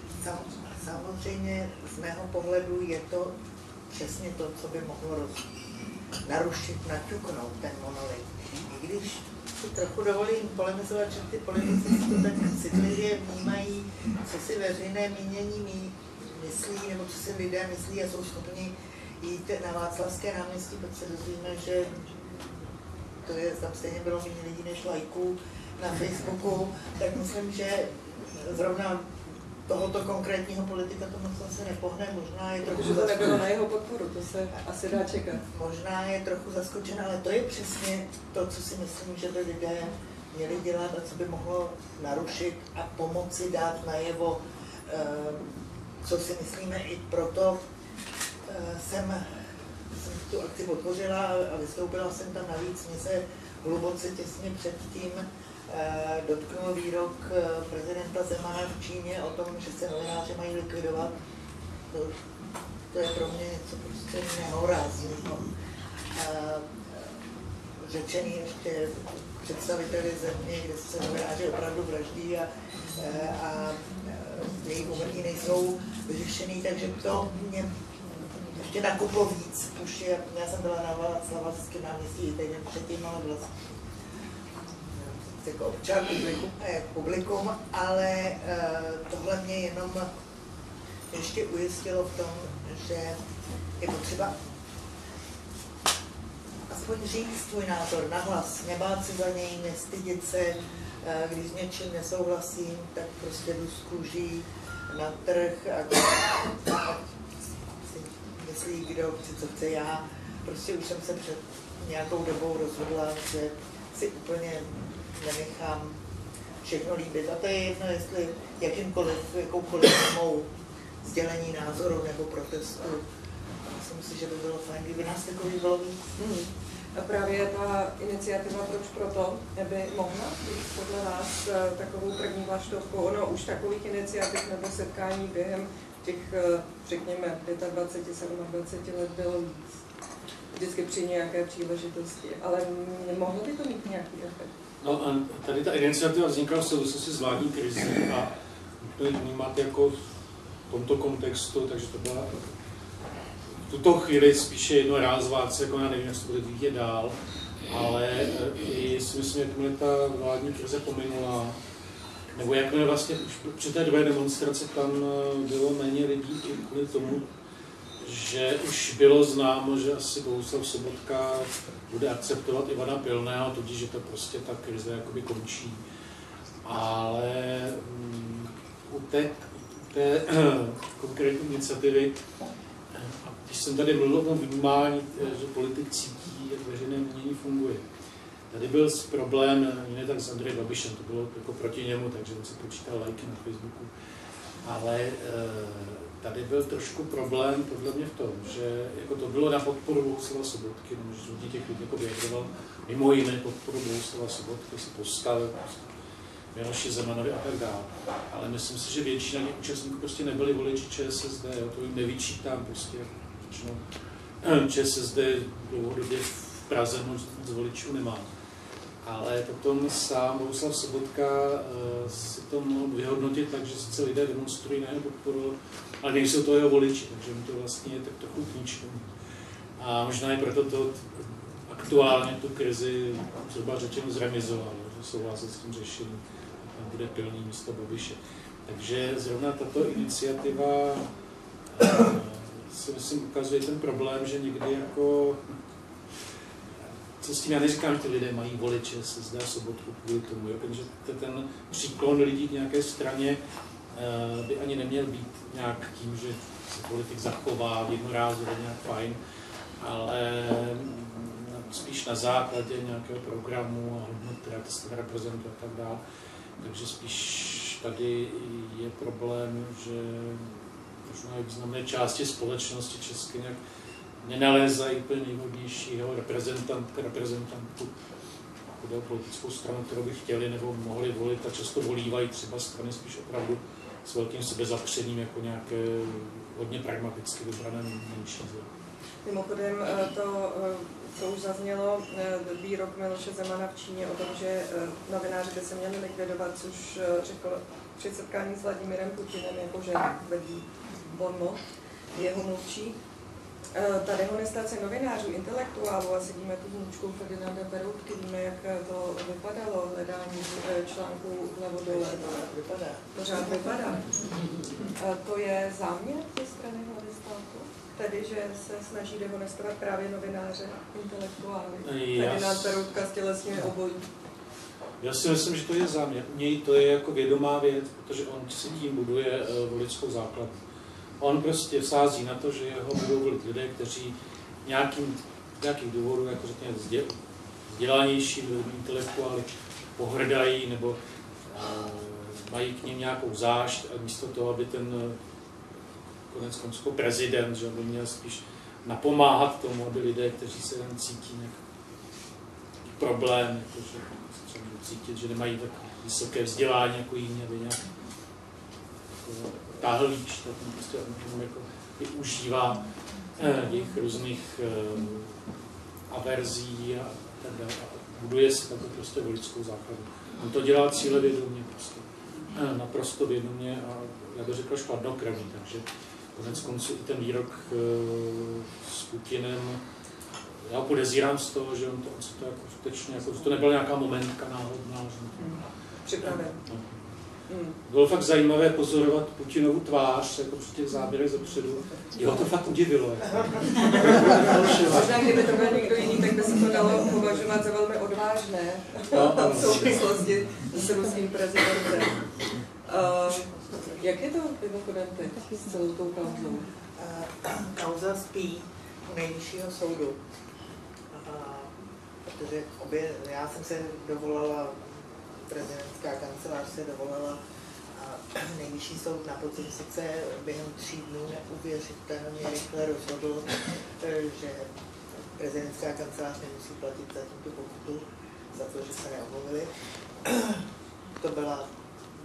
Samozřejmě z mého pohledu je to přesně to, co by mohlo roz... narušit, naťuknout ten monolit. I když si trochu dovolím polemizovat, že ty politici to tak citlivě vnímají, co si veřejné mínění mý, myslí, nebo co si lidé myslí a jsou schopni jít na Václavské náměstí, pak se dozvíme, že to je, tam stejně bylo méně lidí než lajků na Facebooku, tak myslím, že zrovna tohoto konkrétního politika to moc asi nepohne, možná je trochu... Protože to nebylo na jeho podporu, to se asi dá čekat. Možná je trochu zaskočená, ale to je přesně to, co si myslím, že by lidé měli dělat a co by mohlo narušit a pomoci dát najevo, eh, co si myslíme. I proto eh, jsem, jsem tu akci podpořila a vystoupila jsem tam navíc. Mě se hluboce těsně před tím Eh, dotknul výrok eh, prezidenta Zemana v Číně o tom, že se novináři mají likvidovat. To, to je pro mě něco prostě nehorázného. Eh, řečený ještě představiteli země, kde se novináři opravdu vraždí a, a jejich umrtí nejsou vyřešený, takže to mě ještě nakuplo víc. Už je, já jsem byla na Václavském náměstí i týden předtím, ale byla jako občan, publikum, eh, publikum ale eh, tohle mě jenom ještě ujistilo v tom, že je potřeba aspoň říct svůj názor nahlas, nebát se za něj, nestydět se, když s něčím nesouhlasím, tak prostě jdu z kůží na trh a, si myslí, kdo chce, co chce já. Prostě už jsem se před nějakou dobou rozhodla, že si úplně nenechám všechno líbit. A to je jedno, jestli jakýmkoliv, jakoukoliv mou sdělení názoru nebo protestu. Myslím si, že by bylo fajn, kdyby nás takový bylo víc. Hmm. Právě ta iniciativa Proč proto by mohla být podle vás eh, takovou první vlaštovkou. Ono už takových iniciativ nebo setkání během těch, eh, řekněme, 25, 27 let bylo víc. Vždycky při nějaké příležitosti. Ale mohlo by to mít nějaký efekt? No tady ta iniciativa vznikla v souvislosti s vládní krizi a to je vnímat jako v tomto kontextu, takže to byla tuto chvíli spíše jednorázová akce, jako já nevím, jak se bude vyvíjet dál, ale eh, i si myslím, jakmile ta vládní krize pominula, nebo jakmile vlastně už při té druhé demonstraci tam eh, bylo méně lidí i kvůli tomu, že už bylo známo, že asi Bohuslav Sobotka bude akceptovat Ivana Pilného, tudíž, že to prostě ta krize jakoby končí. Ale um, u té, u té konkrétní iniciativy, když jsem tady mluvil o tom vnímání, že politik cítí, jak veřejné mění funguje, Tady byl problém, ne tak s Andrejem Babišem, to bylo jako proti němu, takže on si počítal lajky na Facebooku. Ale e, tady byl trošku problém podle mě v tom, že jako to bylo na podporu Bohuslava Sobotky, no, že hodně těch lidí jako vyjadřoval mimo jiné podporu Bohuslava Sobotky, si postavil prostě Miloši Zemanovi a tak dále. Ale myslím si, že většina těch účastníků prostě nebyli voliči ČSSD, jo, to jim nevyčítám prostě, ČSSD dlouhodobě v Praze moc voličů nemá ale potom sám Bohuslav Sobotka uh, si to mohl vyhodnotit tak, že sice lidé demonstrují na jeho podporu, ale nejsou to jeho voliči, takže mu to vlastně je tak trochu k. A možná i proto to aktuálně tu krizi zhruba řečeno zremizovalo, že souhlasil s tím řešením, tam bude pilný místo Babiše. Takže zrovna tato iniciativa uh, si myslím ukazuje ten problém, že někdy jako co s tím já neříkám, že ty lidé mají voliče, se zdá sobotku kvůli tomu, jo, protože ten příklon lidí k nějaké straně uh, by ani neměl být nějak tím, že se politik zachová jednorázově nějak fajn, ale spíš na základě nějakého programu a hodnot, která to reprezentuje a tak dále. Takže spíš tady je problém, že možná významné části společnosti česky nějak nenalézají úplně nejvhodnějšího reprezentantka, reprezentantu pokud o politickou stranu, kterou by chtěli nebo mohli volit a často volívají třeba strany spíš opravdu s velkým sebezapřením jako nějaké hodně pragmaticky vybrané menší Mimochodem, eh, to, eh, to už zaznělo eh, výrok Miloše Zemana v Číně o tom, že novináři by se měli likvidovat, což řekl při setkání s Vladimirem Putinem, jakože vedí Bonmo, jeho mluvčí. Eh, ta dehonestace novinářů, intelektuálů, a sedíme tu s Můčkou Ferdinanda Peroutky, víme, jak to vypadalo, hledání eh, článků vlevo dole. Vypadá. Pořád vypadá. Eh, to je záměr ze strany hlavy státu? Tedy, že se snaží dehonestovat právě novináře, intelektuály. Ferdinand Peroutka stělesňuje obojí. Já si myslím, že to je záměr. U něj to je jako vědomá věc, protože on si tím buduje voličskou základnu. On prostě sází na to, že jeho budou volit lidé, kteří nějakým, nějakým důvodů, jako řekněme, vzdělanější intelektuály pohrdají nebo uh, mají k ním nějakou zášť a místo toho, aby ten konec konců prezident, že by měl spíš napomáhat tomu, aby lidé, kteří se jen cítí nějaký problém, jako že cítit, že nemají tak vysoké vzdělání jako jiní, aby nějak jako, táhlíč, tak on prostě on jako využívá eh, těch různých eh, averzí a tak dále. A buduje si takhle prostě voličskou základu. On to dělá cíle vědomě prostě. Eh, naprosto vědomě a já bych řekl šladnokrevně, takže konec konců i ten výrok s Putinem já podezírám z toho, že on to, on se to jako skutečně, jako, to nebyla nějaká momentka náhodná. Že... Připraven. No. Bylo fakt zajímavé pozorovat Putinovu tvář, jako při těch záběrech zepředu. Jo, to fakt udivilo. Jako. Možná, kdyby to byl někdo jiný, tak by se to dalo považovat za velmi odvážné no, no. v souvislosti s ruským prezidentem. Uh, jak je to mimochodem teď s celou tou kauzou? Uh, kauza spí u nejvyššího soudu. Uh, protože obě, já jsem se dovolala prezidentská kancelář se dovolila a nejvyšší soud na podzim sice během tří dnů neuvěřitelně rychle rozhodl, eh, že prezidentská kancelář nemusí platit za tímto pokutu, za to, že se neomluvili. To byla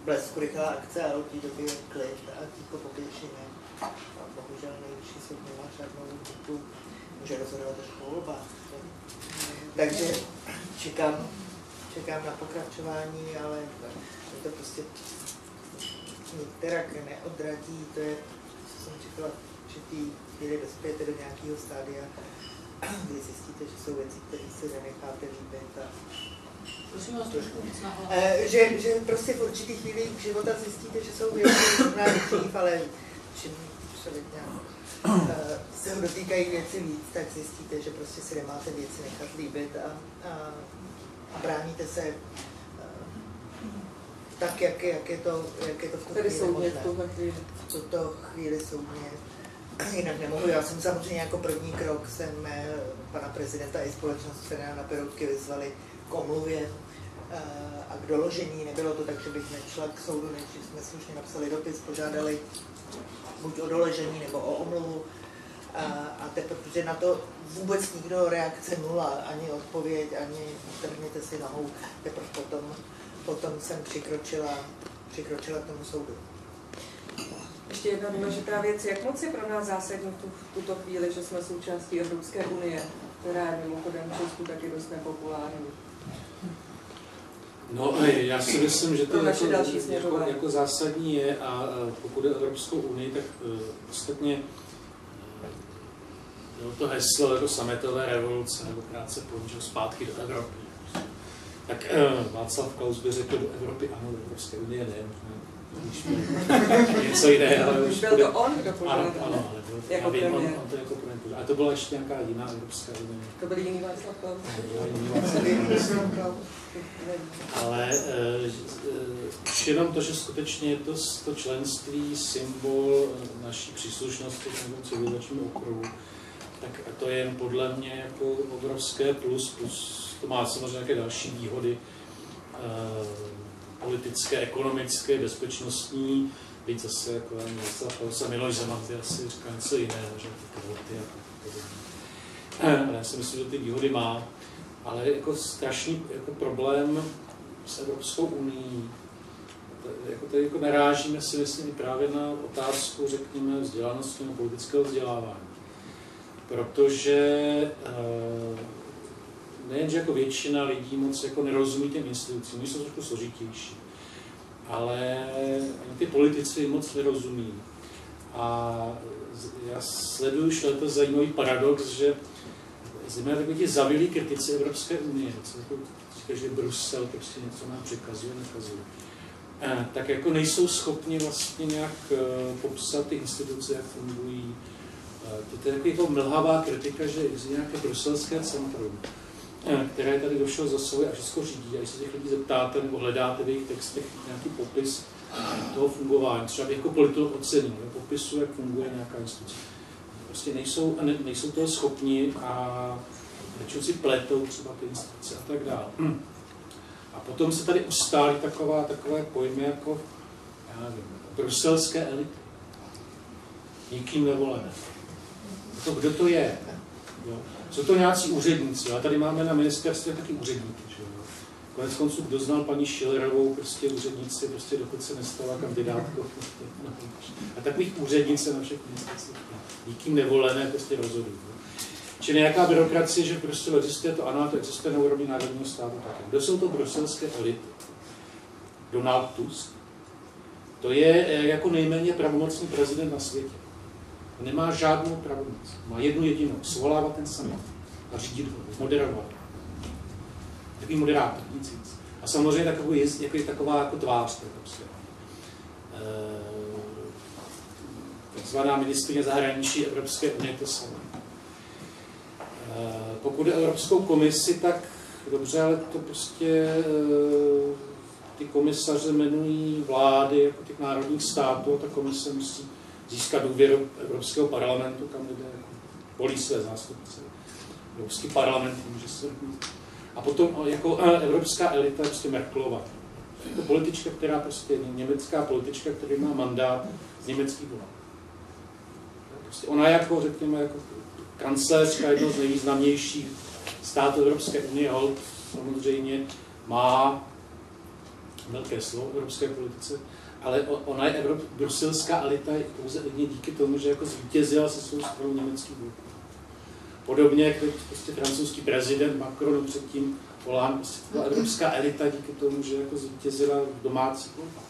blesku rychlá akce a od té doby je klid a ticho po pěšině. A bohužel nejvyšší soud nemá žádnou pokutu, může rozhodovat až po volbách. Takže čekám čekám na pokračování, ale to prostě některak neodradí, to je, co jsem čekala, že ty chvíli dospějete do nějakého stádia, kdy zjistíte, že jsou věci, které si nenecháte líbit a Prosím vás trošku víc eh, že, že prostě v určitých chvíli života zjistíte, že jsou věci možná dřív, ale čím člověk nějak uh, se ho dotýkají věci víc, tak zjistíte, že prostě si nemáte věci nechat líbit a, a a bráníte se eh, tak, jak, jak, je to, jak je to v tuto chvíli soudně v tuto chvíli. V tuto chvíli soudně jinak nemohu. Já jsem samozřejmě jako první krok jsem eh, pana prezidenta i společnost na Peroutky vyzvali k omluvě eh, a k doložení. Nebylo to tak, že bych nešla k soudu, než jsme slušně napsali dopis, požádali buď o doložení nebo o omluvu a, a teprve, protože na to vůbec nikdo reakce nula, ani odpověď, ani trhněte si nohou, teprve potom, potom jsem přikročila, přikročila k tomu soudu. Ještě jedna důležitá věc, jak moc je pro nás zásadní v, tu, tuto chvíli, že jsme součástí Evropské unie, která je mimochodem v Česku taky dost nepopulární. No, já si myslím, že to jako, jako, jako zásadní je a pokud je Evropskou unii, tak uh, ostatně bylo to heslo jako sametové revoluce, nebo krátce po zpátky do Evropy. Tak uh, Václav Klaus by řekl do Evropy, ano, do Evropské unie ne, něco jiné, ale už Byl to on, kdo požádal? Ano, ano, ale byl, jako já vím, on, on, to jako premiér požádal. Ale to byla ještě nějaká jiná Evropská unie. To byl jiný Václav Klaus? Ale uh, už jenom to, že skutečně je to, to členství symbol naší příslušnosti k civilizačnímu okruhu, tak to je podle mě jako obrovské plus, plus to má samozřejmě nějaké další výhody eh, politické, ekonomické, bezpečnostní, Teď zase jako Václav se Miloš Zeman by asi říkal něco jiného, že ty kvóty a podobně. Ale já si myslím, že ty výhody má, ale jako strašný jako problém s Evropskou unii, jako tady jako narážíme si myslím právě na otázku, řekněme, vzdělanosti nebo politického vzdělávání. Protože eh, nejenže jako většina lidí moc jako nerozumí těm institucím, oni jsou trošku složitější, ale ty politici moc nerozumí. A já sleduju už letos zajímavý paradox, že zejména takový ti zavilí kritici Evropské unie, co jako říká, že Brusel prostě něco nám překazuje, nekazuje, eh, tak jako nejsou schopni vlastně nějak eh, popsat ty instituce, jak fungují. Eh, to je jako mlhavá kritika, že je nějaké bruselské centrum, které tady došlo za sebou a všechno řídí. A když se těch lidí zeptáte nebo hledáte v jejich textech nějaký popis toho fungování, třeba jako politolog ocení, popisu, jak funguje nějaká instituce. Prostě nejsou, ne, nejsou toho schopni a většinou si pletou třeba ty instituce a tak dále. A potom se tady ustálí taková, takové pojmy jako já nevím, bruselské elity. Nikým nevolené. To, kdo to je? Jo. Jsou to nějací úředníci, ale tady máme na ministerstvu taky úředníky. Že jo. Konec konců, kdo znal paní Schillerovou, prostě úředníci, prostě dokud se nestala kandidátkou. A takových úřednic se na všech ministerstvech nikým nevolené prostě rozhodují. Či nějaká byrokracie, že prostě existuje to ano, to existuje na úrovni národního státu také. Kdo jsou to bruselské elity? Donald Tusk. To je eh, jako nejméně pravomocný prezident na světě. Nemá žádnou pravomoc. Má jednu jedinou. Svolávat ten summit a řídit ho, moderovat. Takový moderátor, nic víc. A samozřejmě takový je, jako je taková jako tvář té prostě. takzvaná ministrině zahraničí Evropské unie to samé. pokud je Evropskou komisi, tak dobře, ale to prostě e, ty komisaře jmenují vlády jako těch národních států a ta komise musí získat důvěru Evropského parlamentu, kam lidé volí své zástupce. Evropský parlament může se A potom jako evropská elita prostě Merklova. Jako politička, která prostě, německá politička, která má mandát z německých voleb. Prostě ona jako, řekněme, jako kancléřka jednoho z nejvýznamnějších států Evropské unie, samozřejmě má velké slovo v evropské politice, ale ona je Evrop, bruselská elita pouze jedně díky tomu, že jako zvítězila se svou stranou německý blok. Podobně jako prostě francouzský prezident Macron předtím volán, prostě byla evropská elita díky tomu, že jako zvítězila v domácí volbách.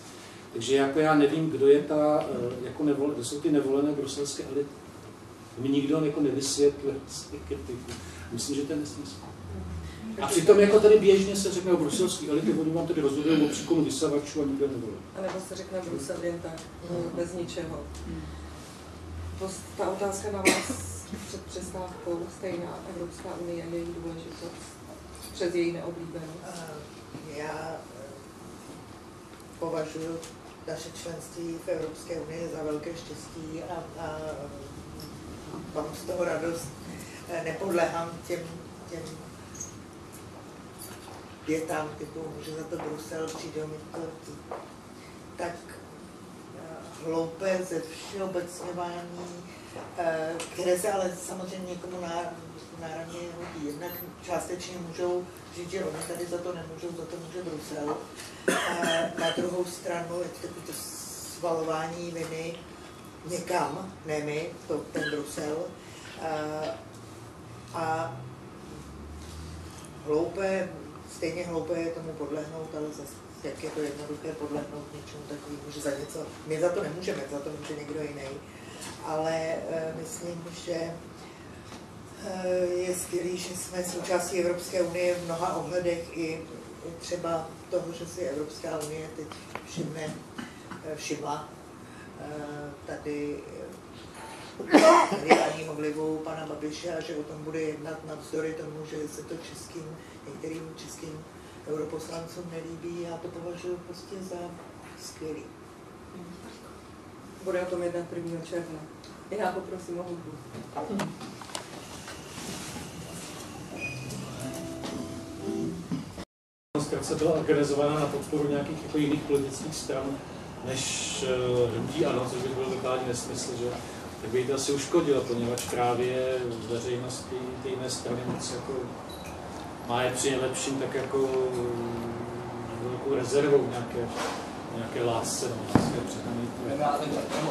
Takže jako já nevím, kdo je ta, eh, jako nevole, kdo jsou ty nevolené bruselské elity. Mi nikdo jako nevysvětlil těch kritiků. Myslím, že to je nesmysl. A přitom jako tady běžně se řekne o bruselský elity, oni vám tady rozhodují o příkonu vysavačů a nikdo nevolí. A nebo se řekne Brusel jen tak, mm. bez ničeho. Mm. To, ta otázka na vás před přestávkou, stejná Evropská unie, její důležitost přes její neoblíbenost? Já eh, považuji naše členství v Evropské unii za velké štěstí a, a mám z toho radost. Eh, nepodlehám těm, těm větám typu, může za to Brusel, přijde mi to tak eh, hloupé ze všeobecňování, eh, které se ale samozřejmě někomu národně hodí. Jednak částečně můžou říct, že oni tady za to nemůžou, za to může Brusel. Na druhou stranu je to to svalování viny někam, ne my, to ten Brusel. A hloupé stejně hloupé je tomu podlehnout, ale zase jak je to jednoduché podlehnout něčemu takovému, že za něco, my za to nemůžeme, za to může někdo jiný. Ale e, myslím, že e, je skvělé, že jsme součástí Evropské unie v mnoha ohledech i třeba toho, že si Evropská unie teď všimne, e, všimla tady mediálního vlivu pana Babiše a že o tom bude jednat navzdory tomu, že se to českým, některým českým europoslancům nelíbí. Já to považuji prostě za skvělý. Bude o tom jednat 1. června. Já poprosím o hudbu. Zkrátce byla organizována na podporu nějakých jako jiných politických stran než eh, hnutí ano, což by byl totální nesmysl, že tak by to asi uškodilo, poněvadž právě veřejnosti ty jiné strany moc jako má je při nejlepším tak jako velkou rezervou nějaké, nějaké lásce, no,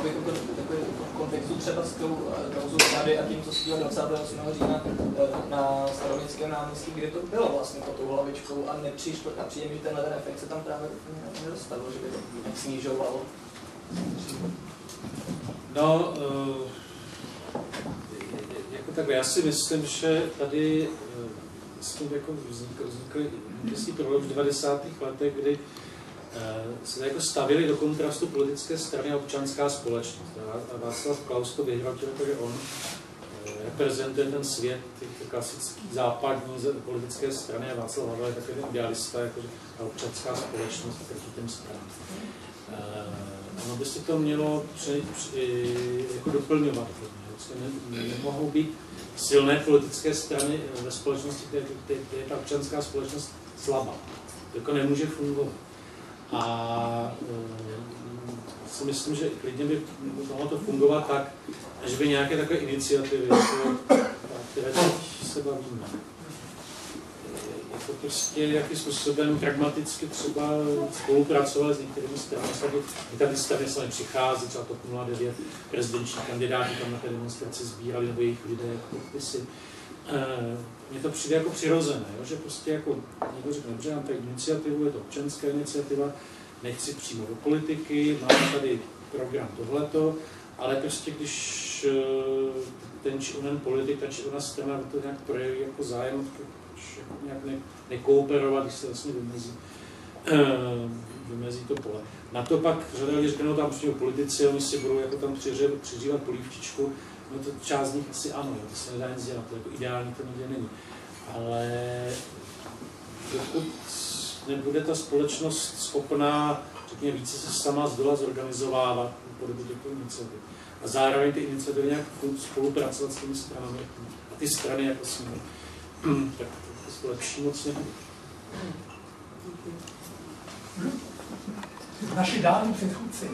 jako takový v kontextu třeba s tou eh, kauzou tady a tím, co se dělo 28. října eh, na Staroměstském náměstí, kde to bylo vlastně pod tou hlavičkou a nepřišlo a přijde mi, že tenhle ten efekt se tam právě nedostavil, že by to snižovalo. No, uh, jako takhle, já si myslím, že tady uh, s tím jako vznikl, vznikl jakýsi problém v 90. letech, kdy uh, se jako stavili do kontrastu politické strany a občanská společnost. A Václav Klaus to vyhrotil, že on reprezentuje ten svět, ty, ty klasický západní politické strany a Václav Havel je takový idealista, jako ta občanská společnost proti těm stranám. Ono by se to mělo při, při, jako doplňovat. Vlastně ne, nemohou být silné politické strany ve společnosti, kde, kde, kde je ta občanská společnost slabá. Jako nemůže fungovat. A e, si myslím, že klidně by mohlo to fungovat tak, že by nějaké takové iniciativy, jako, které se bavíme, jako prostě jakým způsobem pragmaticky třeba spolupracovat s některými stranami. My tady strany sami přichází, třeba TOP 09, prezidenční kandidáti tam na té demonstraci sbírali, nebo jejich lidé jako podpisy. Mně to přijde jako přirozené, jo? že prostě jako někdo řekne, dobře, mám tady iniciativu, je to občanská iniciativa, nechci přímo do politiky, mám tady program tohleto, ale prostě když ten či onen politik, ta či ona strana to nějak projeví jako zájem, nějak ne, nekooperovat, když se vlastně vymezí, uh, vymezí to pole. Na to pak řada lidí řekne, no tam přijdou politici, oni si budou jako tam přiřívat, polívčičku, no to část z nich asi ano, jo, to se nedá nic dělat, to jako ideální to nikdy není. Ale dokud nebude ta společnost schopná, řekněme, více se sama z dola zorganizovávat podobě těchto iniciativ. A zároveň ty iniciativy nějak spolupracovat s těmi stranami a ty strany jako s nimi. tak to lepší moc nebude. Naši dávní předchůdci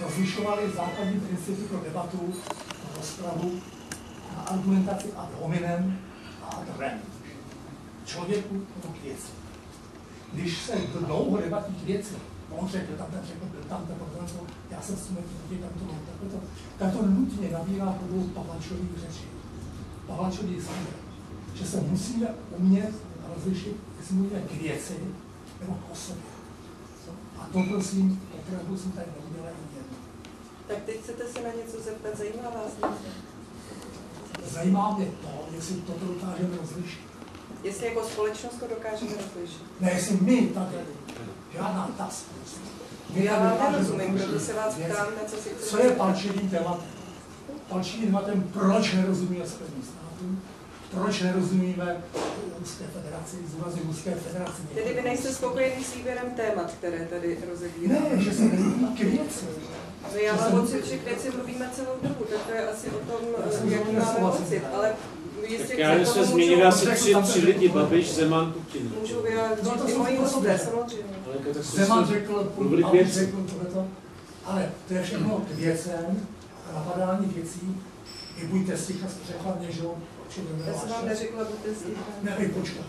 rozlišovali základní principy pro debatu, rozpravu na argumentaci ad hominem a ad rem. Člověku nebo k věci. Když se dlouho debatí k věci, on řekl, tam ten řekl, byl tam ten to, já jsem s tím proti, tam to, tak to, tak to nutně nabírá podobu Pavlačových řeči. Pavlačových slov že se musíme umět rozlišit, jestli mluvíme k věci nebo k osobě. A to prosím, opravdu jsem tady neudělal jedno. Tak teď chcete se na něco zeptat, zajímá vás něco? Zajímá mě to, jestli toto dokážeme rozlišit. Jestli jako společnost to dokážeme rozlišit. Ne, jestli my tady, žádná ta společnost. Já vám nerozumím, proto se vás ptám, na co si chcete Co je palčivým tématem? Palčivým tématem, proč nerozumíme Spojeným státům, proč nerozumíme Ruské federaci, zúrazně Ruské federaci. Tedy vy nejste spokojený s výběrem témat, které tady rozebíráme? Ne, že se nemluví k věci. No já mám pocit, že k věci mluvíme celou dobu, tak to je asi o tom, jaký máme pocit, ale jistě tak já jsme změnili asi tři, tři lidi, Babiš, Zeman, Putin. Můžu vyjádřit no, i moji hosté, samozřejmě. Zeman řekl, Babiš řekl tohleto, ale to je všechno k věcem, napadání věcí, i buďte sticha, řekla mě, že já jsem vám neřekla, buďte sticha. Ne, počkat.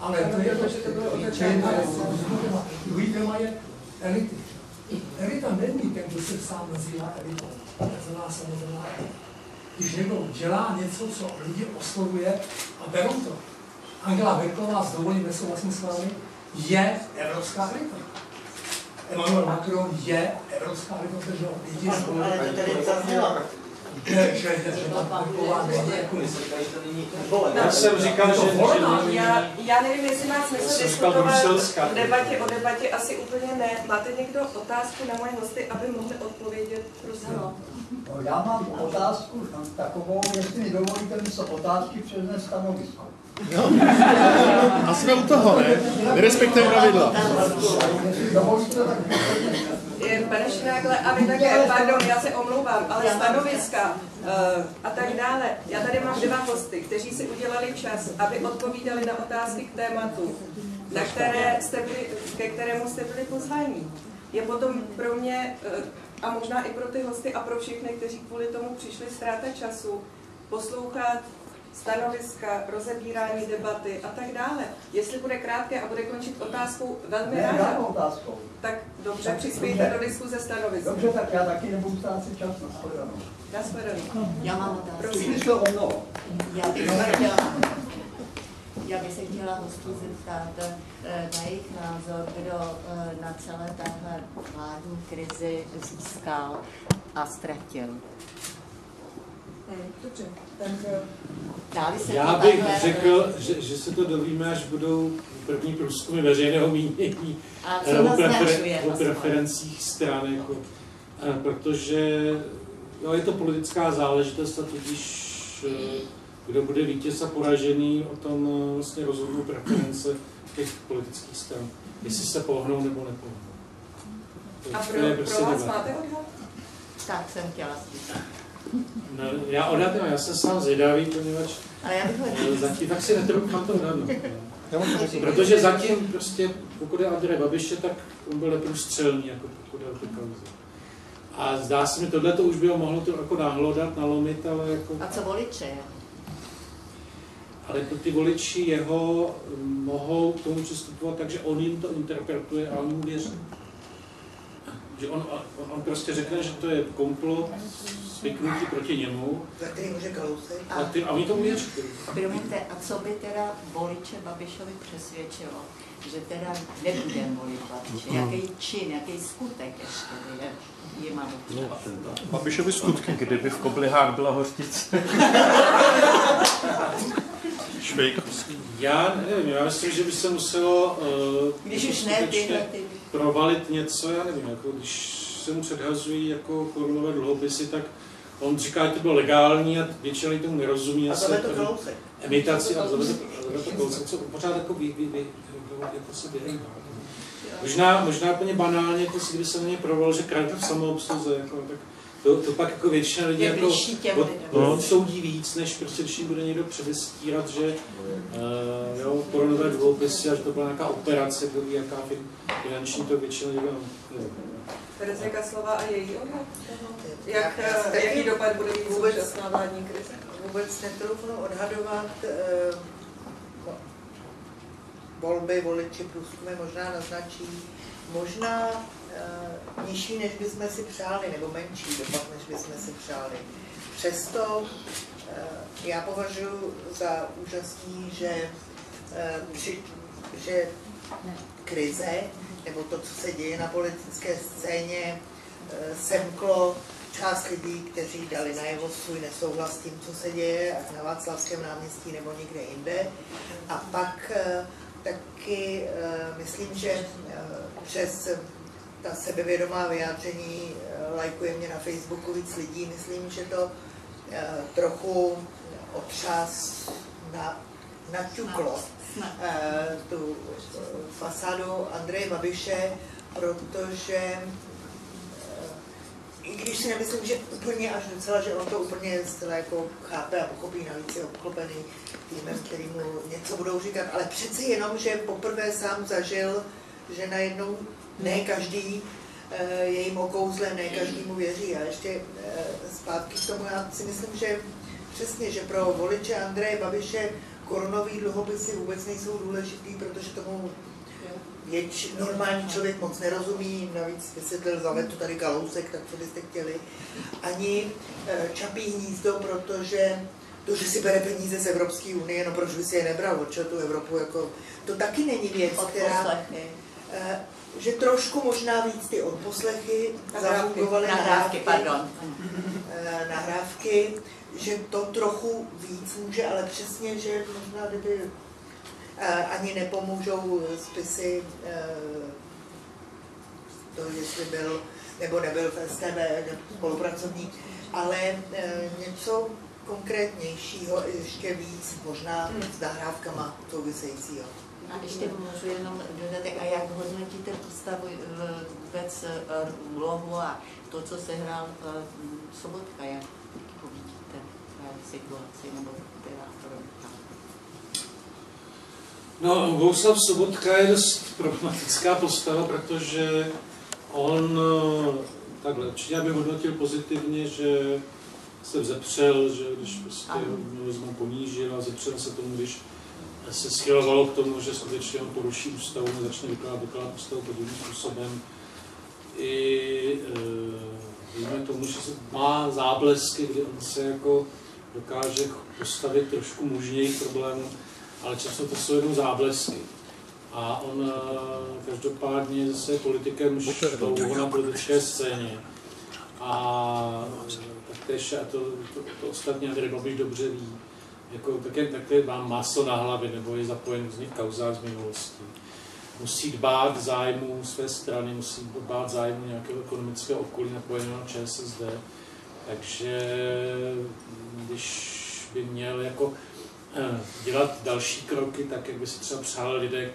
Ale to je to, že to bylo Druhý téma je elity. Elita není ten, kdo se sám nazývá elitou. Takzvaná samozvaná Když někdo dělá něco, co lidi oslovuje a berou to. Angela Merkelová s dovolením nesouhlasím s vámi, je evropská elita. Emmanuel Macron je evropská elita, protože lidi... Ale to tedy zaznělo já jsem říkal, že... Já, já nevím, jestli má smysl diskutovat v debatě o debatě, asi úplně ne. Máte někdo otázku na moje hosty, aby mohli odpovědět? Prosím. No, já mám otázku takovou, jestli mi dovolíte místo otázky přes stanovisko. No. A jsme u toho, ne? Nerespektujeme pravidla. Jestli dovolíte, tak Pane Šrágle, a vy také, pardon, já se omlouvám, ale stanoviska uh, a tak dále. Já tady mám dva hosty, kteří si udělali čas, aby odpovídali na otázky k tématu, na které jste byli, ke kterému jste byli pozváni. Je potom pro mě, uh, a možná i pro ty hosty a pro všechny, kteří kvůli tomu přišli ztráta času, poslouchat stanoviska, rozebírání debaty a tak dále. Jestli bude krátké a bude končit otázkou velmi Ne, ráda, otázkou. tak dobře, Tak přispějte dobře. do diskuze stanoviska. Dobře, tak já taky nebudu ztrácet čas na shledanou. Nashledanou. Já mám otázku. Prosím. Přišlo o mnoho. Já bych se chtěla, já bych se chtěla hostů zeptat eh, na jejich názor, kdo eh, na celé téhle vládní krizi získal a ztratil. Dobře, tak eh, Já bych takhle, řekl, že, že se to dovíme, až budou první průzkumy veřejného mínění A eh, co o, prefer, o preferencích stran, jako, eh, protože jo, je to politická záležitost a tudíž kdo bude vítěz a poražený, o tom vlastně rozhodnou preference těch politických stran, jestli se pohnou nebo nepohnou. A pro, pro prostě vás máte odhad? Tak jsem chtěla slyšet. No, já odhadnu, já jsem sám zvědavý, poněvadž Ale já bych ho eh, zatím tak si netroufám to odhadnout. no. Protože zatím prostě, pokud je Andrej Babiše, tak on byl neprůstřelný, jako pokud je o kauzy. A zdá se mi, tohle to už by ho mohlo to jako nahlodat, nalomit, ale jako, A co voliče? ale to ty voliči jeho hm, mohou k tomu přistupovat tak, že on jim to interpretuje a oni mu věří. Že on, on, on prostě řekne, že to je komplot spiknutí proti němu Za který může Kalousek. a, ty, a oni tomu věří. Promiňte, a co by teda voliče Babišovi přesvědčilo, že teda nebudeme volit Babiše? Jaký čin, jaký skutek ještě je, je mám? Babišovi skutky, kdyby v Koblihách byla hořtice. Já nevím, já myslím, že by se muselo uh, Když už ne ty... provalit něco, já nevím, jako když se mu předhazují jako korunové dluhopisy, tak on říká, že to bylo legální a většina lidí tomu nerozumí. A asi to je to tady Kalousek. Imitaci a zavede to Kalousek, co pořád jako vy, vy, vy, jako se vyhrývá. Možná, možná úplně banálně, jako si, kdyby se na něj proval, že krajte v samoobsluze, jako, tak to, to pak jako většina lidí Je jako od, lidem. odsoudí víc, než prostě, když bude někdo předestírat, že uh, jo, koronové dluhopisy a že to byla nějaká operace, kdo ví, jaká fin, finanční, to většina lidí nevím. Terezie Kaslova a její odhad? Jak, eh, jaký dopad bude mít vůbec- současná vládní krize? Vůbec netroufnu odhadovat eh, volby, voliči, průzkumy možná naznačí, možná eh, nižší, než bychom si přáli, nebo menší dopad, než bychom si přáli. Přesto eh, já považuji za úžasný, že, eh, při, že krize, nebo to, co se děje na politické scéně, eh, semklo část lidí, kteří dali najevo svůj nesouhlas s tím, co se děje, ať na Václavském náměstí nebo někde jinde. A pak eh, taky eh, myslím, že přes ta sebevědomá vyjádření lajkuje mě na Facebooku víc lidí, myslím, že to trochu otřás na, naťuklo tu eh, fasádu Andreje Babiše, protože eh, i když si nemyslím, že úplně až docela, že on to úplně zcela jako chápe a pochopí, navíc je obklopený týmem, který mu něco budou říkat, ale přeci jenom, že poprvé sám zažil, že najednou ne každý eh, je jim okouzle, ne každý mu věří. A ještě eh, zpátky k tomu, já si myslím, že přesně, že pro voliče Andreje Babiše korunový dluhopisy vůbec nejsou důležitý, protože tomu věč, normální člověk moc nerozumí, navíc vysvětlil zavetu tady kalousek, tak co byste chtěli. Ani eh, čapí hnízdo, protože to, že si bere peníze z Evropské unie, no proč by si je nebral, od tu Evropu, jako, to taky není věc, která, eh, že trošku možná víc ty odposlechy Nahrávky. zafungovaly Nahrávky, pardon. eh, nahrávky, že to trochu víc může, ale přesně, že možná kdyby eh, ani nepomůžou spisy eh, to, jestli byl nebo nebyl v STB spolupracovník, ale eh, něco konkrétnějšího, ještě víc, možná s nahrávkama souvisejícího. A ještě můžu jenom dodat, a jak hodnotíte postavu vůbec úlohu a to, co se hrál Sobotka, jak situaci, nebo teda No, Bohuslav Sobotka je dost problematická postava, protože on, eh, takhle, určitě bych hodnotil pozitivně, že se vzepřel, že když prostě minimalismu ponížil a zepřel se tomu, když se schylovalo k tomu, že skutečně on poruší ústavu, začne vykládat, vykládat ústavu podobným způsobem. I e, víme tomu, že se má záblesky, kdy on se jako dokáže postavit trošku mužněji problémů, ale často to jsou jenom záblesky. A on eh, každopádně zase je politikem dlouho na politické scéně. A taktéž, a to, to, to ostatně Andrej Babiš dobře ví, jako také, také má maso na hlavě, nebo je zapojen v různých kauzách z minulosti. Musí dbát zájmu své strany, musí dbát zájmu nějakého ekonomického okolí napojeného na ČSSD. Takže když by měl jako eh, dělat další kroky, tak jak by si třeba přál lidé,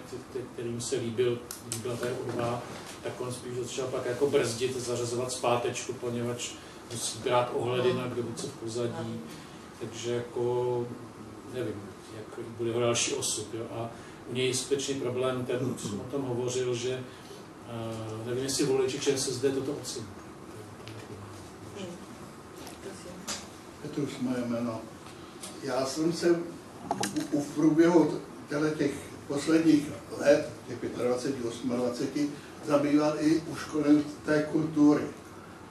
kterým se líbil, líbil té urva, tak on spíš začal pak jako brzdit, zařazovat zpátečku, poněvadž musí brát ohledy na kdo co v pozadí. Takže jako nevím, jak bude jeho další osud. Jo? A u něj je skutečný problém, ten jsem o tom hovořil, že uh, nevím, jestli voliči ČSSD toto ocení. Petruš moje jméno. Já jsem se u, v průběhu těch posledních let, těch 25, 28, zabýval i uškolem té kultury.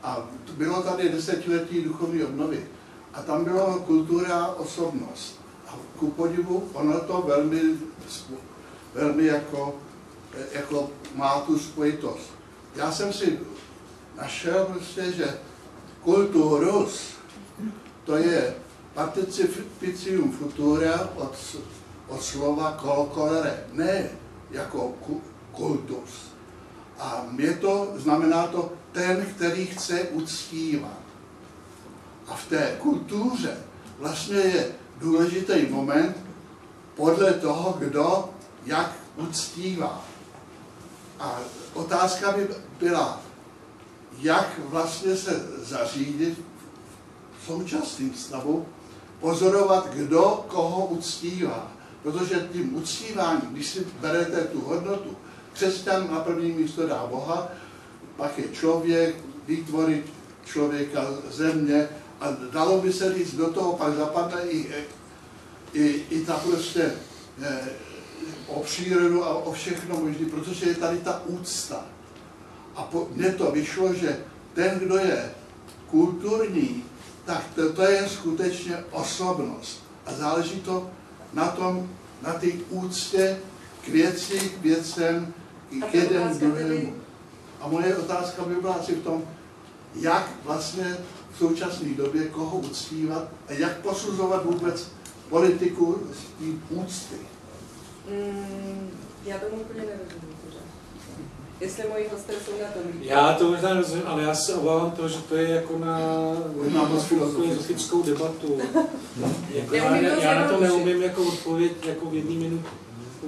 A bylo tady desetiletí duchovní obnovy. A tam bylo kultura osobnost. A ku podivu ono to velmi, velmi jako, jako má tu spojitost. Já jsem si našel prostě, že kulturus, to je participium futura od, od slova colere, ne jako kultus. A mě to znamená to ten, který chce uctívat. A v té kultuře vlastně je důležitý moment podle toho, kdo jak uctívá. A otázka by byla, jak vlastně se zařídit současném stavu, pozorovat, kdo koho uctívá. Protože tím uctíváním, když si berete tu hodnotu, křesťan na první místo dá Boha, pak je člověk, vytvořit člověka země a dalo by se říct, do toho pak zapadne i, i, i ta prostě eh, o přírodu a o všechno možné, protože je tady ta úcta. A po, mně to vyšlo, že ten, kdo je kulturní, tak to, to je skutečně osobnost. A záleží to na tom, na té úctě k věci, k věcem, k jeden druhému. A moje otázka by byla asi v tom, jak vlastně v současné době koho uctívat a jak posuzovat vůbec politiku z tím úcty. Mm, já tomu úplně nerozumím. Jestli moji hosté jsou na tom. Já to možná rozumím, ale já se obávám toho, že to je jako na, na filozofickou debatu. jako já, já, já, na to neumím jako odpověď jako v jedné minutě.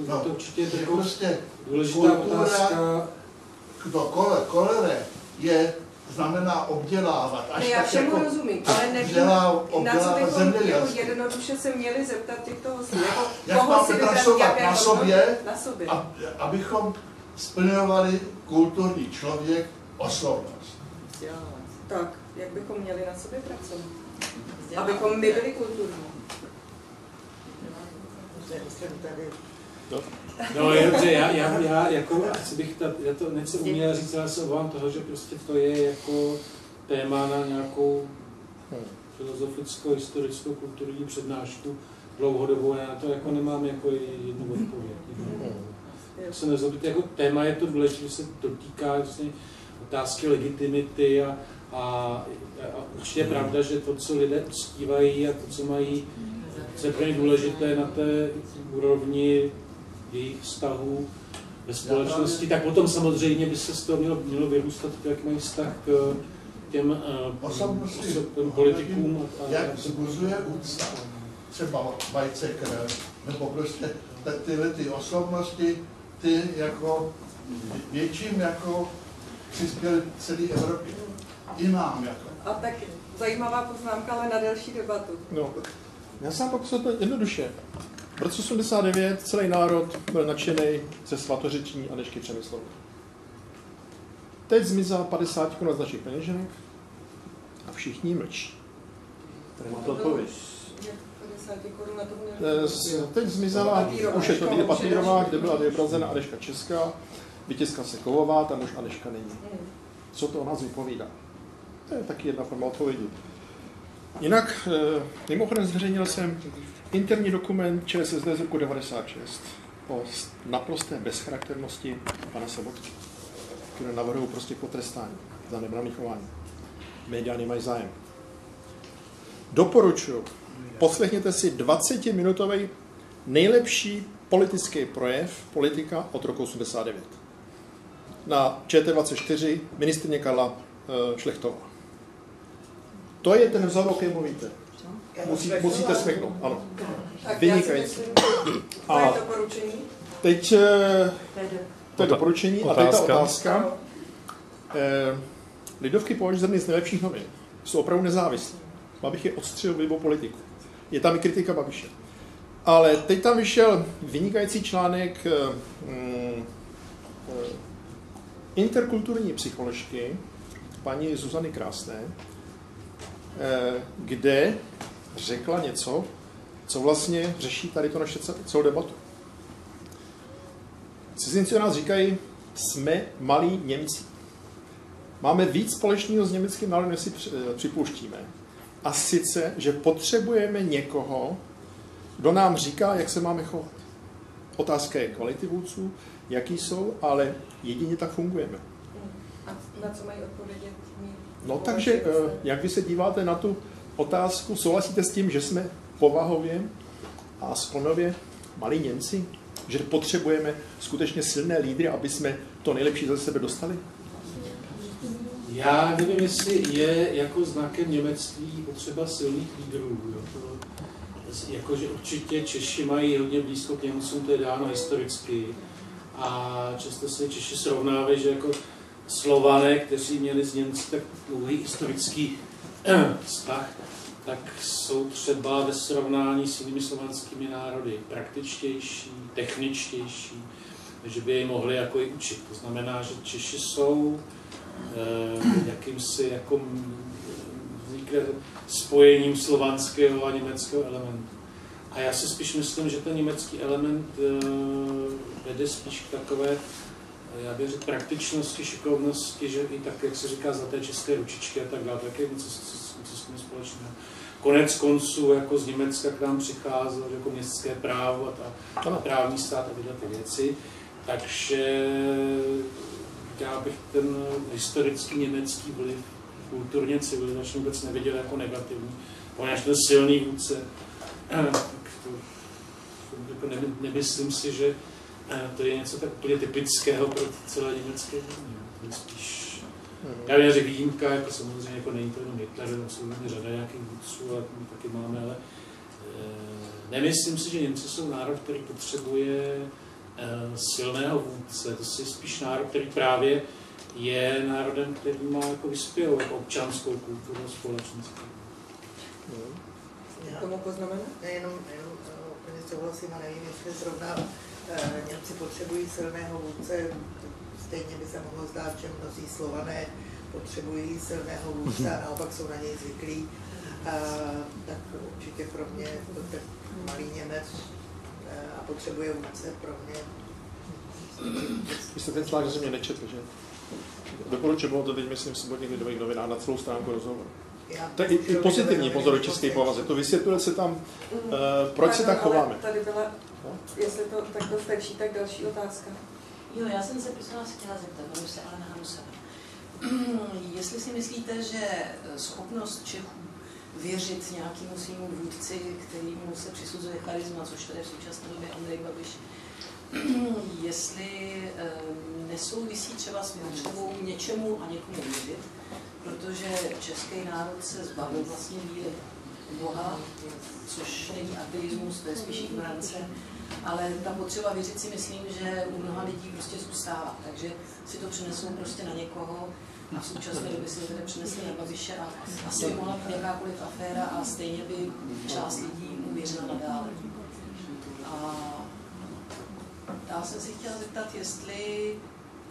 No, to určitě je jako prostě důležitá otázka. Kdo kole, kolere je znamená obdělávat. Až ne, já všemu jako rozumím, ale nevím, na co bychom jako jednoduše se měli zeptat těchto hostů. Jako, jak koho si pracovat na sobě, na sobě. A, abychom splňovali kulturní člověk osobnost. Tak, jak bychom měli na sobě pracovat? Abychom my byli kulturní. No, no je dobře, já, já, já, jako, asi bych ta, já to nechci uměl říct, ale se obávám toho, že prostě to je jako téma na nějakou filozofickou, historickou, kulturní přednášku dlouhodobou, já to jako nemám jako jednu odpověď. Se nezlobit, jako téma je to důležité, že se dotýká vlastně otázky legitimity a, a, a určitě je pravda, že to, co lidé uctívají a to, co mají, co je pro ně důležité na té úrovni jejich vztahů ve společnosti, tak potom samozřejmě by se z toho mělo, mělo vyrůstat, jak mají vztah k těm uh, politikům. A, jak zbuzuje úcta, třeba Weizsäcker, nebo prostě ty, tyhle ty osobnosti, ty jako větším jako přispěli celé Evropě. I nám jako. A tak zajímavá poznámka, ale na delší debatu. No, já sám pokusil to jednoduše. V roce 89 celý národ byl nadšený ze svatořečení Anešky Přemyslovny. Teď zmizela 50 korun z našich peněženek a všichni mlčí. Tady máte odpověď. Jak 50 korun na to Eh, Teď zmizela, už je to vidět papírová, kde byla vyobrazena Aneška Česká, vytiskla se kovová, tam už Aneška není. Co to o nás vypovídá? To je taky jedna forma odpovědi. Jinak, eh, mimochodem zveřejnil jsem interní dokument ČSSD z roku 96 o naprosté bezcharakternosti pana Sobotky, které navrhují prostě potrestání za nebraný chování. Média nemají zájem. Doporučuji, poslechněte si 20-minutový nejlepší politický projev politika od roku 89. Na ČT24 ministrně Karla eh, Šlechtová. To je ten vzor, o kterém mluvíte. Musí, musíte smeknout, ano. Vynikající. myslím, to je A doporučení. teď to je doporučení a teď ta otázka. Eh, Lidovky považuji z nejlepších novin. Jsou opravdu nezávislí. Babich je odstřelil vlivu politiku. Je tam i kritika Babiše. Ale teď tam vyšel vynikající článek eh, mm, eh, interkulturní psycholožky paní Zuzany Krásné, eh, kde řekla něco, co vlastně řeší tady to naše ce- celou debatu. Cizinci o nás říkají, jsme malí Němci. Máme víc společného s německým národem, než si při- připouštíme. A sice, že potřebujeme někoho, kdo nám říká, jak se máme chovat. Otázka je kvality vůdců, jaký jsou, ale jedině tak fungujeme. A na co mají odpovědět? No takže, eh, jak vy se díváte na tu otázku, souhlasíte s tím, že jsme povahově a sklonově malí Němci? Že potřebujeme skutečně silné lídry, aby jsme to nejlepší ze sebe dostali? Já nevím, jestli je jako znakem němectví potřeba silných lídrů. Jo. To, jako, že určitě Češi mají hodně blízko k Němcům, to je dáno historicky. A často se Češi srovnávají, že jako Slované, kteří měli z Němci tak dlouhý historický vztah, tak jsou třeba ve srovnání s jinými slovanskými národy praktičtější, techničtější, že by je mohli jako i učit. To znamená, že Češi jsou jakýmsi jako mm, vznikne spojením slovanského a německého elementu. A já si spíš myslím, že ten německý element eh, vede spíš k takové, eh, já bych řekl, praktičnosti, šikovnosti, že i tak, jak se říká, za té české ručičky a tak dále, tak je něco, co, co s tím společného. Konec konců jako z Německa k nám přicházelo jako městské právo a, ta, a právní stát a tyhle ty věci. Takže já bych ten historický německý vliv kulturně civilizačně vůbec neviděl jako negativní. Poněvadž ten silný vůdce, jako nemy, nemyslím si, že eh, to je něco tak úplně typického pro celé německé země. Je spíš, já vím, že výjimka, jako samozřejmě jako není to jenom Hitler, tam jsou řada nějakých vůdců, a my taky máme, ale eh, nemyslím si, že Němci jsou národ, který potřebuje silného vůdce. To je spíš národ, který právě je národem, který má jako vyspělou jako občanskou kulturu společenskou. Já Tomu poznamenat? Nejenom, jenom eh, úplně souhlasím a nevím, jestli zrovna eh, Němci potřebují silného vůdce, stejně by se mohlo zdát, že mnozí Slované potřebují silného vůdce a naopak jsou na něj zvyklí. A, tak určitě pro mě to ten malý Němec eh, a potřebuje vůdce pro mě. Vy jste ten článek, že mě nečetl, že? Doporučuji, bylo to teď, myslím, v sobotních lidových novinách na celou stránku rozhovoru. Já To je i, i pozitivní pozor do české povaze. To vysvětluje se tam, uh, proč se tak ale chováme. Tady byla, jestli to takto stačí, tak další otázka. Jo, já jsem se prosím vás chtěla zeptat, se Alena Hanusová. Jestli si myslíte, že schopnost Čechů věřit nějakému svýmu vůdci, kterýmu se přisuzuje charisma, což tady v současné době Andrej Babiš, jestli eh, nesouvisí třeba s potřebou něčemu a někomu věřit, protože český národ se zbavil vlastně víry Boha, což není ateismus, to je spíš ignorance. ale ta potřeba věřit si myslím, že u mnoha lidí prostě zůstává, takže si to přinesou prostě na někoho a v současné době si to přinesli na Babiše a asi by mohla jakákoliv aféra a stejně by část lidí mu věřila nadále. A já jsem si chtěla zeptat, jestli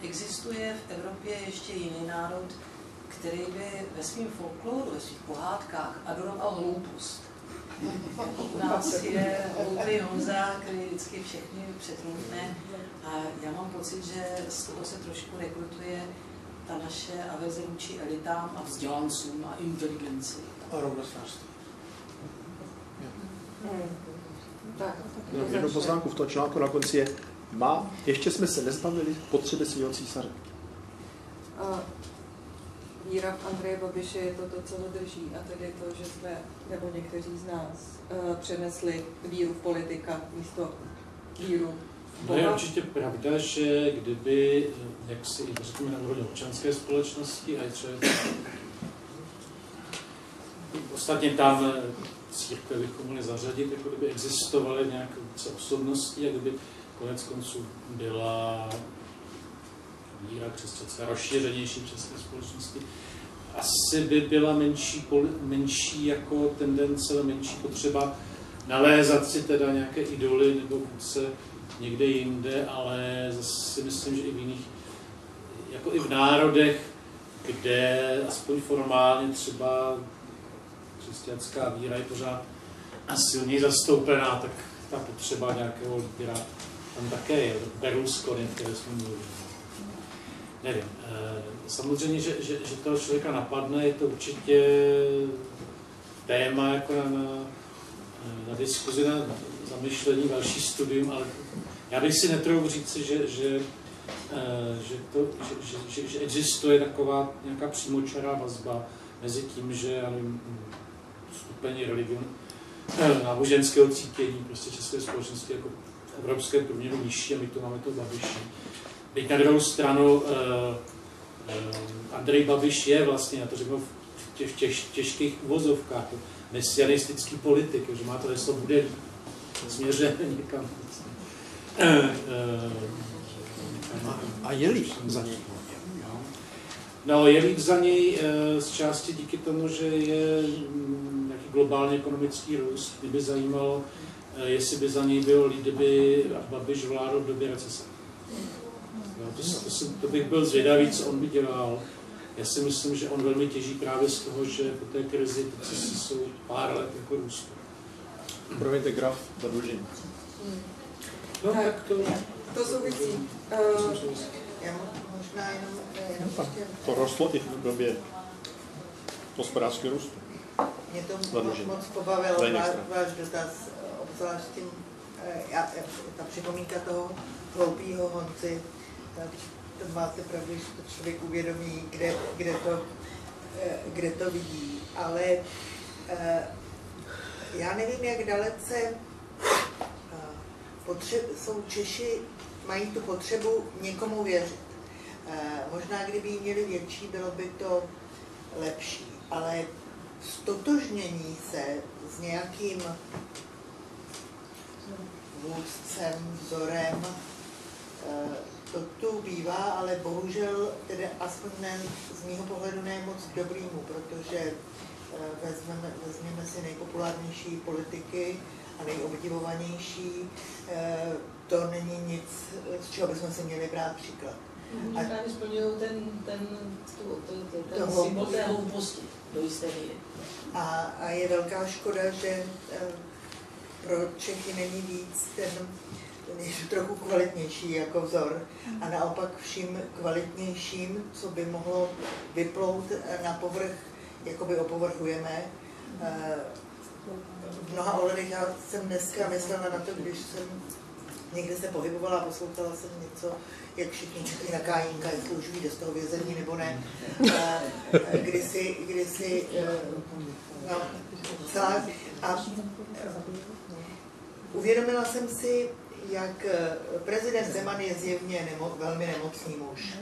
existuje v Evropě ještě jiný národ, který by ve svém folkloru, ve svých pohádkách adoroval hloupost. U nás je hloupý Honza, který vždycky všechny přetrůtne a já mám pocit, že z toho se trošku rekrutuje ta naše averze vůči elitám a vzdělancům a inteligenci. A rovnostářství. Tak, Jenom jednu poznámku v tom článku na konci je, má, ještě jsme se nezbavili potřeby svého císaře. A víra v Andreje Babiše je to, to, co ho drží, a tedy to, že jsme, nebo někteří z nás, uh, přenesli víru v politika místo víru No je určitě pravda, že kdyby, eh, jak si řekněme na úrovni občanské společnosti a i třeba ostatně tam eh, církve bychom mohli zařadit, jako kdyby existovaly nějaké více osobnosti a kdyby konec konců byla víra křesťanská rozšířenější české společnosti, asi by byla menší, menší jako tendence, menší potřeba nalézat si teda nějaké idoly nebo vůdce někde jinde, ale zase si myslím, že i v jiných, jako i v národech, kde aspoň formálně třeba křesťanská víra je pořád a silněji zastoupená, tak ta potřeba nějakého lídra tam také je. Berlusconi, které jsme mluvili. Nevím. eh, Samozřejmě, že, že, že toho člověka napadne, je to určitě téma jako na, na, na diskuzi, na zamyšlení, další studium, ale já bych si netrouf říci, že, že, eh, že, to, že, že, že, existuje taková nějaká přímočará vazba mezi tím, že já nevím, stupeň religion, eh, náboženského cítění prostě české společnosti jako v evropském průměru nižší a my to máme to Babiši. Teď na druhou stranu eh, eh, Andrej Babiš je vlastně, já to řeknu v těch, těch těžkých uvozovkách, mesianistický politik, že má to heslo bude směřuje někam. Eh, eh, A je líp za něj. No, je líp za něj eh, z části díky tomu, že je mm, nějaký globální ekonomický růst. Mě by zajímalo, jestli by za něj bylo líp, kdyby Babiš vládl v době recese. Jo, to, to, to bych byl zvědavý, co on by dělal. Já si myslím, že on velmi těží právě z toho, že po té krizi ty cesty jsou pár let jako růstu. Promiňte graf zadlužení. No, tak to... To souvisí. Uh, Já mo- možná jenom, jenom ještě, To rostlo i v době hospodářského růstu. mě to moc, Zadlužení. moc pobavil To je váš, váš dotaz, eh, obzvlášť tím, eh, já, eh, ta připomínka toho hloupýho Honci, tak to máte pravdu, že to člověk uvědomí, kde, kde, to, eh, kde to vidí, ale eh, já nevím, jak dalece eh, potře- jsou Češi, mají tu potřebu někomu věřit. Eh, Možná, kdyby měli větší, bylo by to lepší, ale stotožnění se s nějakým vůdcem, vzorem, eh, to tu bývá, ale bohužel, tedy aspoň ne, z mého pohledu ne moc dobrýmu, protože vezmeme, vezměme si nejpopulárnější politiky a nejobdivovanější, eh, to není nic, z čeho bychom si měli brát příklad. Oni právě splňují ten, ten, tu, tu, tu, ten Toho- symbol té hlouposti do jisté míry. A, a je velká škoda, že eh, pro Čechy není víc ten, je trochu kvalitnější jako vzor a naopak vším kvalitnějším, co by mohlo vyplout eh, na povrch, jakoby opovrhujeme. Eh, V mnoha ohledech já jsem dneska myslela na to, když jsem někde se pohybovala a poslouchala jsem něco, jak všichni čekají na kájínka, jestli už vyjde z toho vězení nebo ne. Eh, Kdysi, kdysi eh, no, a uvědomila jsem si, jak prezident Zeman je zjevně nemo, velmi nemocný muž.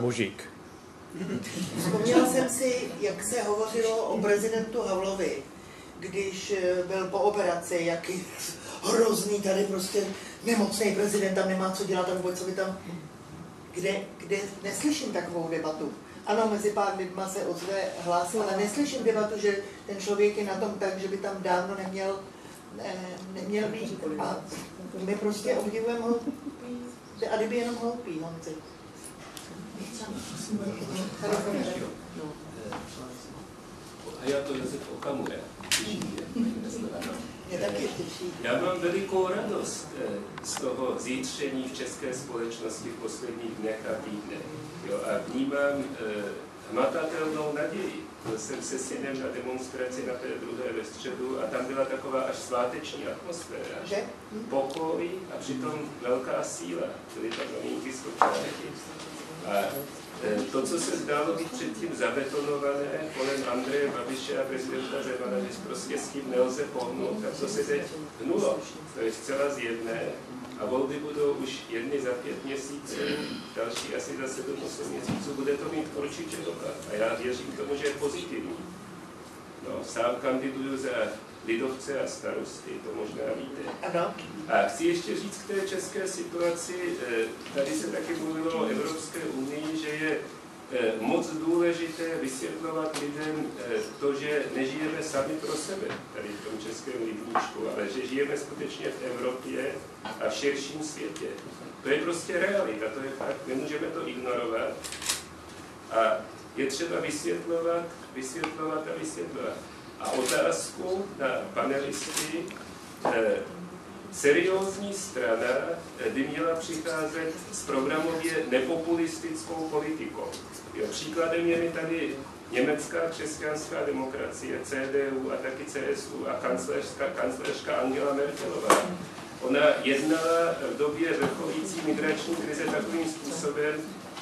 Mužík. Vzpomněla jsem si, jak se hovořilo o prezidentu Havlovi, když eh, byl po operaci, jaký hrozný, tady prostě nemocný prezident tam nemá co dělat a vůbec co by tam, kde, kde neslyším takovou debatu. Ano, mezi pár lidma se ozve hlas, ale neslyším debatu, že ten člověk je na tom tak, že by tam dávno neměl, ne, neměl být. A my prostě obdivujeme ho, a kdyby jenom hloupý, Honzi. A já Josef Okamura. Mám velikou radost eh, z toho zítření v české společnosti v posledních dnech a týdnech. Jo, a vnímám eh, hmatatelnou naději. Byl jsem se synem na demonstraci na té druhé ve středu a tam byla taková až sváteční atmosféra. Že? Pokoj a přitom velká síla. Byly tam maminky z A eh, to, co se zdálo být předtím zabetonované kolem Andreje Babiše a prezidenta Zemana, že prostě s tím nelze pohnout, tak to se teď hnulo. To je zcela zjevné. A volby budou už jedny za pět měsíců, další asi za sedm, osm měsíců. Bude to mít určitě dopad. A já věřím tomu, že je pozitivní. No, sám kandiduju za lidovce a starosty, to možná víte. Ano. A chci ještě říct k té české situaci, eh, tady se taky mluvilo o Evropské unii, že je eh, moc důležité vysvětlovat lidem eh, to, že nežijeme sami pro sebe tady v tom českém rybníčku, ale že žijeme skutečně v Evropě a v širším světě. To je prostě realita, to je fakt, nemůžeme to ignorovat. A je třeba vysvětlovat, vysvětlovat a vysvětlovat. A otázku na panelisty. Eh, seriózní strana eh, by měla přicházet s programově nepopulistickou politikou. Jo, příkladem je mi tady německá křesťanská demokracie, CDU a taky CSU a kancléřka, kancléřka Angela Merkelová. Ona jednala v době vrcholící migrační krize takovým způsobem,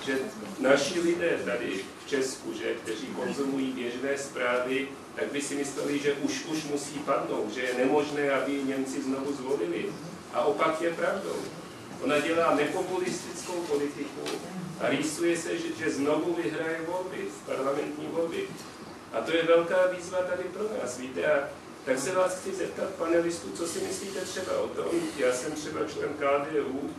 že naši lidé tady v Česku, že, kteří konzumují běžné zprávy, tak by si mysleli, že už, už musí padnout, že je nemožné, aby Němci znovu zvolili. A opak je pravdou. Ona dělá nepopulistickou politiku a rýsuje se, že, že znovu vyhraje volby, parlamentní volby. A to je velká výzva tady pro nás, víte. A tak se vás chci zeptat, panelistů, co si myslíte třeba o tom, já jsem třeba člen KDU,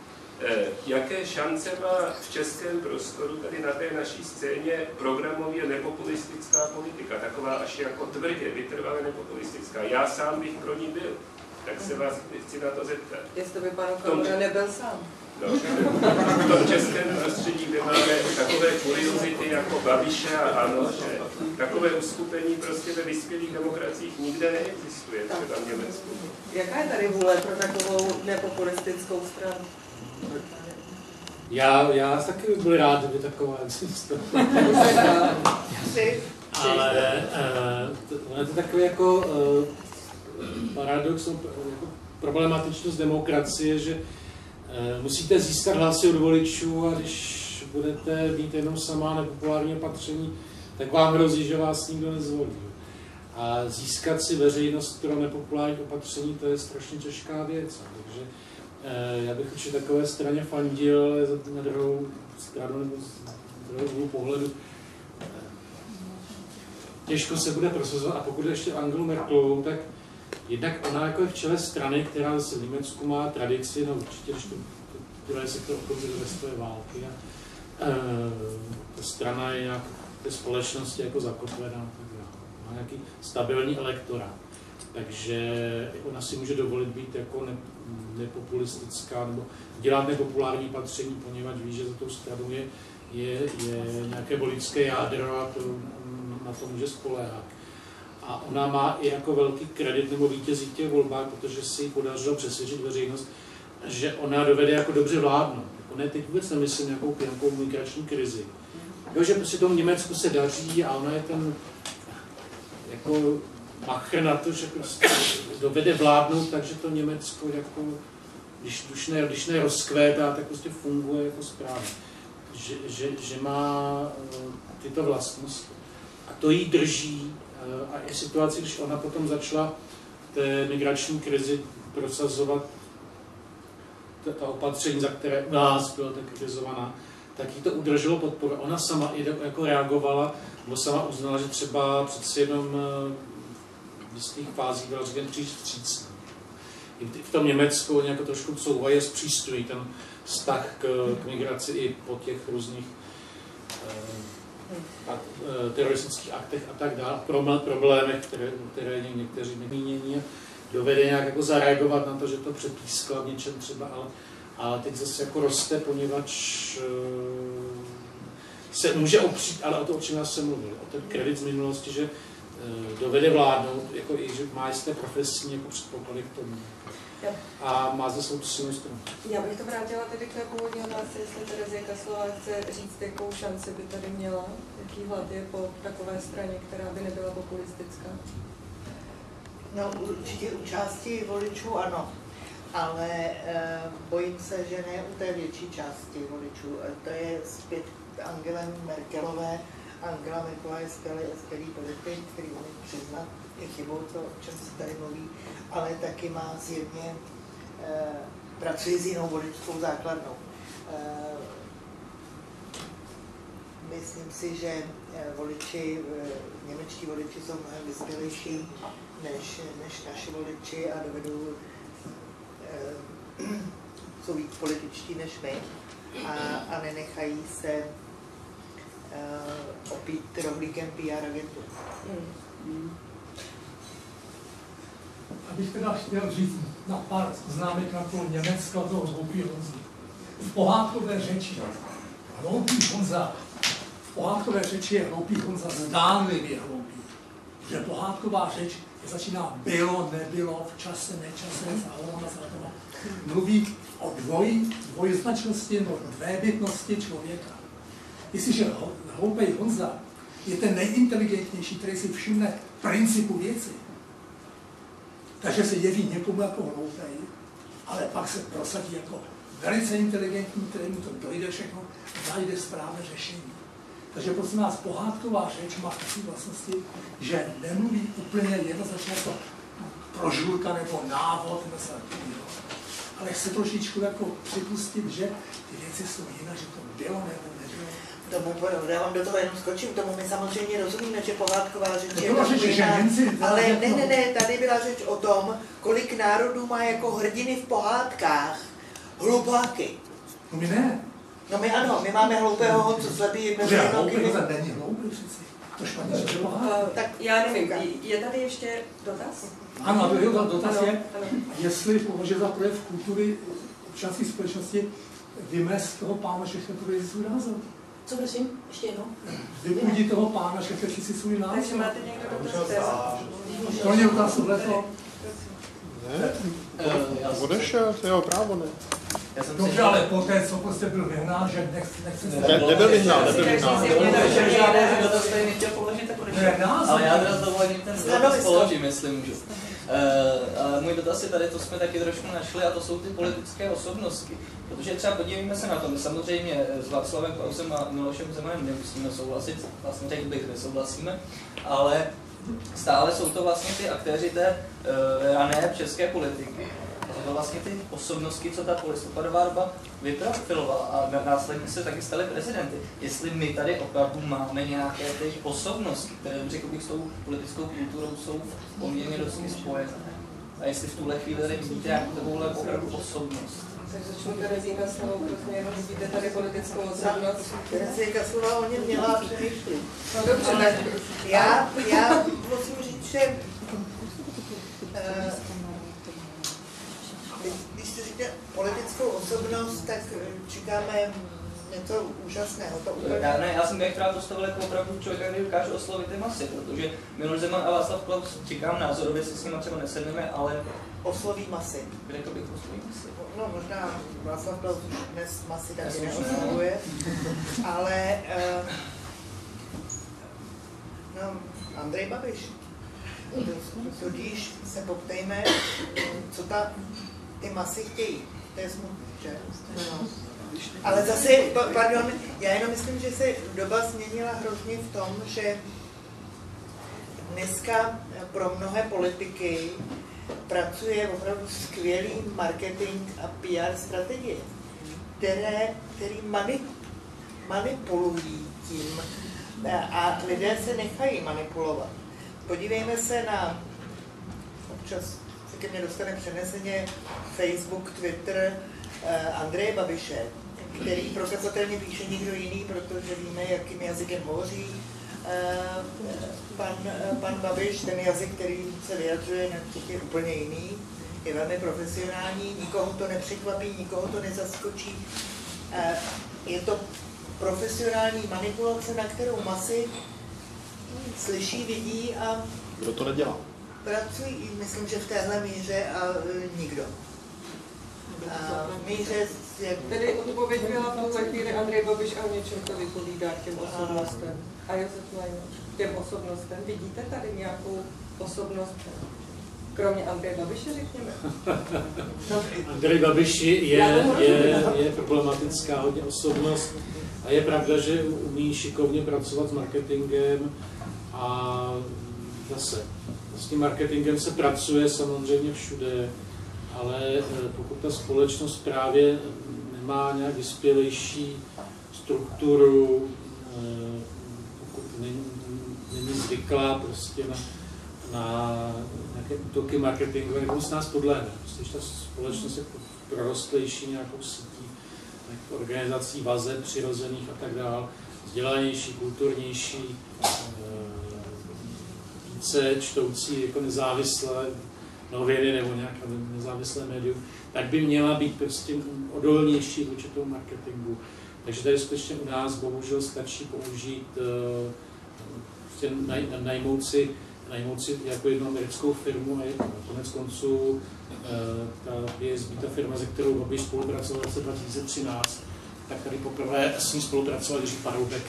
jaké šance má v českém prostoru, tady na té naší scéně, programově nepopulistická politika, taková až jako tvrdě, vytrvalé nepopulistická. Já sám bych pro ní byl, tak se vás chci na to zeptat. Jestli by pan Okamura nebyl sám. No, v tom českém prostředí, kde máme takové kuriozity jako Babiše a Ano, že takové uskupení prostě ve vyspělých demokraciích nikde neexistuje, třeba v Německu. Jaká je tady vůle pro takovou nepopulistickou stranu? Já, já taky bych byl rád, kdyby taková existovala. Ale uh, je to takový jako uh, paradox, no, jako problematičnost demokracie, že uh, musíte získat hlasy od voličů a když budete mít jenom samá nepopulární opatření, tak vám hrozí, že vás nikdo nezvolí. A získat si veřejnost pro nepopulární opatření, to je strašně těžká věc. Takže Eh, já bych určitě takové straně fandil, ale na druhou stranu nebo z druhou pohledu eh, těžko se bude prosazovat. A pokud ještě Angelu Merkelovou, tak jednak ona jako je v čele strany, která zase v Německu má tradici, no určitě, když to, to, se to obchodí ve své války. A, e, ta strana je nějak v té společnosti jako zakotvená, tak má nějaký stabilní elektorát. Takže ona si může dovolit být jako ne, nepopulistická nebo dělat nepopulární patření, poněvadž ví, že za tou stranou je, je, je nějaké voličské jádro a to, na to může spoléhat. A ona má i jako velký kredit nebo vítězí těch volbách, protože si podařilo přesvědčit veřejnost, že ona dovede jako dobře vládnout. Ona teď vůbec nemyslím nějakou, nějakou migrační krizi. Jo, že prostě tomu Německu se daří a ona je ten jako machr na to, že prostě dovede vládnout takže to Německo jako, když, když, ne, když ne rozkvétá, tak prostě funguje jako správně. Že, že, že má uh, tyto vlastnosti. A to jí drží. Uh, a je situace, když ona potom začala té migrační krizi prosazovat ta, opatření, za které u nás byla tak kritizovaná, tak jí to udrželo podporu. Ona sama i jako reagovala, nebo sama uznala, že třeba přeci jenom v jistých fázích byl řekněme příliš vstřícný. v tom Německu oni jako trošku couvají a zpřístují ten vztah k, k migraci i po těch různých uh, teroristických aktech a tak dále, problémech, které, které někteří nemínění dovede nějak jako zareagovat na to, že to přepískla v něčem třeba, ale, ale teď zase jako roste, poněvadž uh, se může opřít, ale o to, o čem já jsem mluvil, o ten kredit z minulosti, že dovede vládnout, jako i, že má jisté profesní jako předpoklady k tomu. A má za svou silnou stranu. Já bych to vrátila tedy k té původní otázce, jestli Terezie Kaslová chce říct, jakou šanci by tady měla, jaký hlad je po takové straně, která by nebyla populistická. No určitě u části voličů ano, ale e, bojím se, že ne u té větší části voličů. E, to je zpět Angelem Merkelové. Angela Merkelová je skvělý, skvělý politik, který umí přiznat je chybou, to, o čem se tady mluví, ale taky má zjevně, e, pracuje s jinou voličskou základnou. E, myslím si, že voliči, němečtí voliči jsou mnohem vyspělejší než, než naši voliči a dovedou, eh, jsou víc političtí než my a, a nenechají se eh, opít rohlíkem PR agentu. Hmm. Abych teda chtěl říct na pár známek na to Německa, toho hloupý Honzy. V pohádkové řeči hloupý Honza, v pohádkové řeči je hloupý Honza zdánlivě hloupý. Že pohádková řeč začíná bylo, nebylo, v čase, nečase, zálohama, zálohama. Mluví o dvojí, dvojznačnosti nebo dvébytnosti člověka. Jestliže hloupej Honza je ten nejinteligentnější, který si všimne principu věci, takže se jeví někomu jako hloupej, ale pak se prosadí jako velice inteligentní, který mu to dojde všechno, najde správné řešení. Takže prosím vás, pohádková řeč má takové vlastnosti, že nemluví úplně jednoznačně jako prožulka nebo návod nebo ale chce trošičku jako připustit, že ty věci jsou jinak, že to bylo nebo. Tomu, já vám do toho jenom skočím, tomu my samozřejmě rozumíme, že pohádková řeč je řeč, že Němci, ale ne, ne, ne, tady byla řeč o tom, kolik národů má jako hrdiny v pohádkách hlupáky. No my ne. No my ano, my máme hloupého Honzu slepý mezi nohy. není hloupý přeci. To špatně uh, Tak já nevím, je tady ještě dotaz? Ano, to je dotaz je, jestli považuje za projev kultury občanské společnosti vymez toho pána všechny projevy svůj názor. Co prosím? Ještě jednou? Vypudí toho pána všechny si svůj názor. Takže máte někdo dotaz? To je otázka tohleto. Ne, odešel, to je jeho právo, ne? Já jsem Dobře, ale po té, co prostě byl vyhnán, že nechce, nechce se... Ne, nebyl vyhnán, nebyl vyhnán. Ale já teda s dovolením ten dotaz položím, jestli můžu. Uh, můj dotaz je tady, to jsme taky trošku našli, a to jsou ty politické osobnosti. Protože třeba podívejme se na to, my samozřejmě s Václavem Klausem a Milošem Zemanem nemusíme souhlasit, vlastně řekl bych, nesouhlasíme, ale stále jsou to vlastně ty aktéři té uh, rané české politiky to vlastně ty osobnosti, co ta listopadová doba vyprofilovala a následně se taky staly prezidenty. Jestli my tady opravdu máme nějaké ty osobnosti, které řekl bych s tou politickou kulturou jsou poměrně dosti spojené. A jestli v tuhle chvíli tady vidíte nějakou takovouhle opravdu osobnost. Tak začnu Terezí Kaslovou, protože jenom vidíte tady politickou osobnost. Terezí Kaslová o něm měla přemýšlet. No dobře, tak já, já musím říct, že uh, říkáte politickou osobnost, tak eh, čekáme něco úžasného. To úplně... já, ne, já jsem bych rád postavil jako opravdu člověka, který dokáže oslovit ty masy, protože Miloš Zeman a Václav Klaus čekám názorově, si s nimi třeba nesedneme, ale osloví masy. Řekl bych osloví masy. No možná Václav Klaus už dnes masy taky neoslovuje, ale uh, no, Andrej Babiš. Tudíž se poptejme, co ta ty masy chtějí. To je smutné, že? No. Ale zase, pardon, já jenom myslím, že se doba změnila hrozně v tom, že dneska pro mnohé politiky pracuje opravdu skvělý marketing a PR strategie, které, který manip, manipulují tím a lidé se nechají manipulovat. Podívejme se na občas ke mně dostane přeneseně Facebook, Twitter eh, Andreje Babiše, který prokazatelně píše nikdo jiný, protože víme, jakým jazykem hovoří eh, pan, eh, pan Babiš, ten jazyk, který se vyjadřuje, je úplně jiný, je velmi profesionální, nikoho to nepřekvapí, nikoho to nezaskočí. Je to profesionální manipulace, na kterou masy slyší, vidí a Kdo to nedělá? Pracují, myslím, že v téhle míře a e, nikdo. A míře, jak... Tedy odpověď byla v tuhle chvíli Andrej Babiš a o něčem to vypovídá k těm osobnostem. A Josef Majno, k těm osobnostem. Vidíte tady nějakou osobnost, kromě Andreje Babiše, řekněme? Andrej Babiš je, je, je, je problematická hodně osobnost a je pravda, že umí šikovně pracovat s marketingem a zase s tím marketingem se pracuje samozřejmě všude, ale eh, pokud ta společnost právě nemá nějak vyspělejší strukturu, eh, pokud není, není zvyklá prostě na, na nějaké útoky marketingové, nebo s nás podlehne. Prostě, když ta společnost je prorostlejší nějakou sítí organizací vazeb přirozených a tak dále, vzdělanější, kulturnější, více čtoucí jako nezávislé noviny nebo nějaké nezávislé médium, tak by měla být prostě odolnější vůči tomu marketingu. Takže tady skutečně u nás bohužel stačí použít, eh, prostě naj, najmout si najmout si jako jednu americkou firmu a konec konců eh, ta BSB, ta firma, se kterou Babiš spolupracoval v roce 2013, tak tady poprvé s ní spolupracoval Jiří Paroubek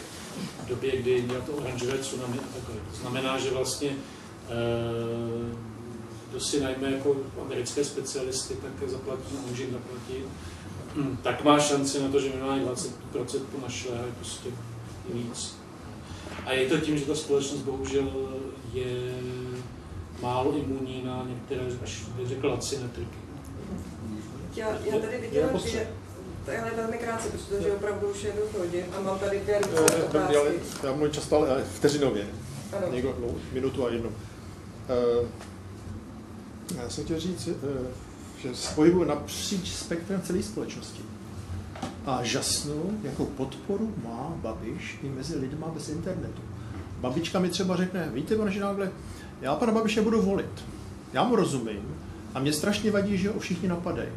v době, kdy měl to oranžové tsunami a takové. To znamená, že vlastně eh, kdo si najme jako americké specialisty, tak zaplatí a může zaplatit, tak má šanci na to, že minimálně 20% to našle a prostě i víc. A je to tím, že ta společnost bohužel je málo imunní na některé, až bych řekl, lacinetriky. Já, já tady viděla, že to je velmi krátce, protože opravdu už je hodin a mám tady dvě otázky. Já můj často, ale vteřinově. Ano. Někdo, no, minutu a jednu. Uh, já jsem chtěl říct, uh, že se pohybuju napříč spektrem celé společnosti. A žasnu, jakou podporu má Babiš i mezi lidma bez internetu. Babička mi třeba řekne, víte, pane Žinágle, já pana Babiše budu volit. Já mu rozumím a mě strašně vadí, že ho všichni napadají.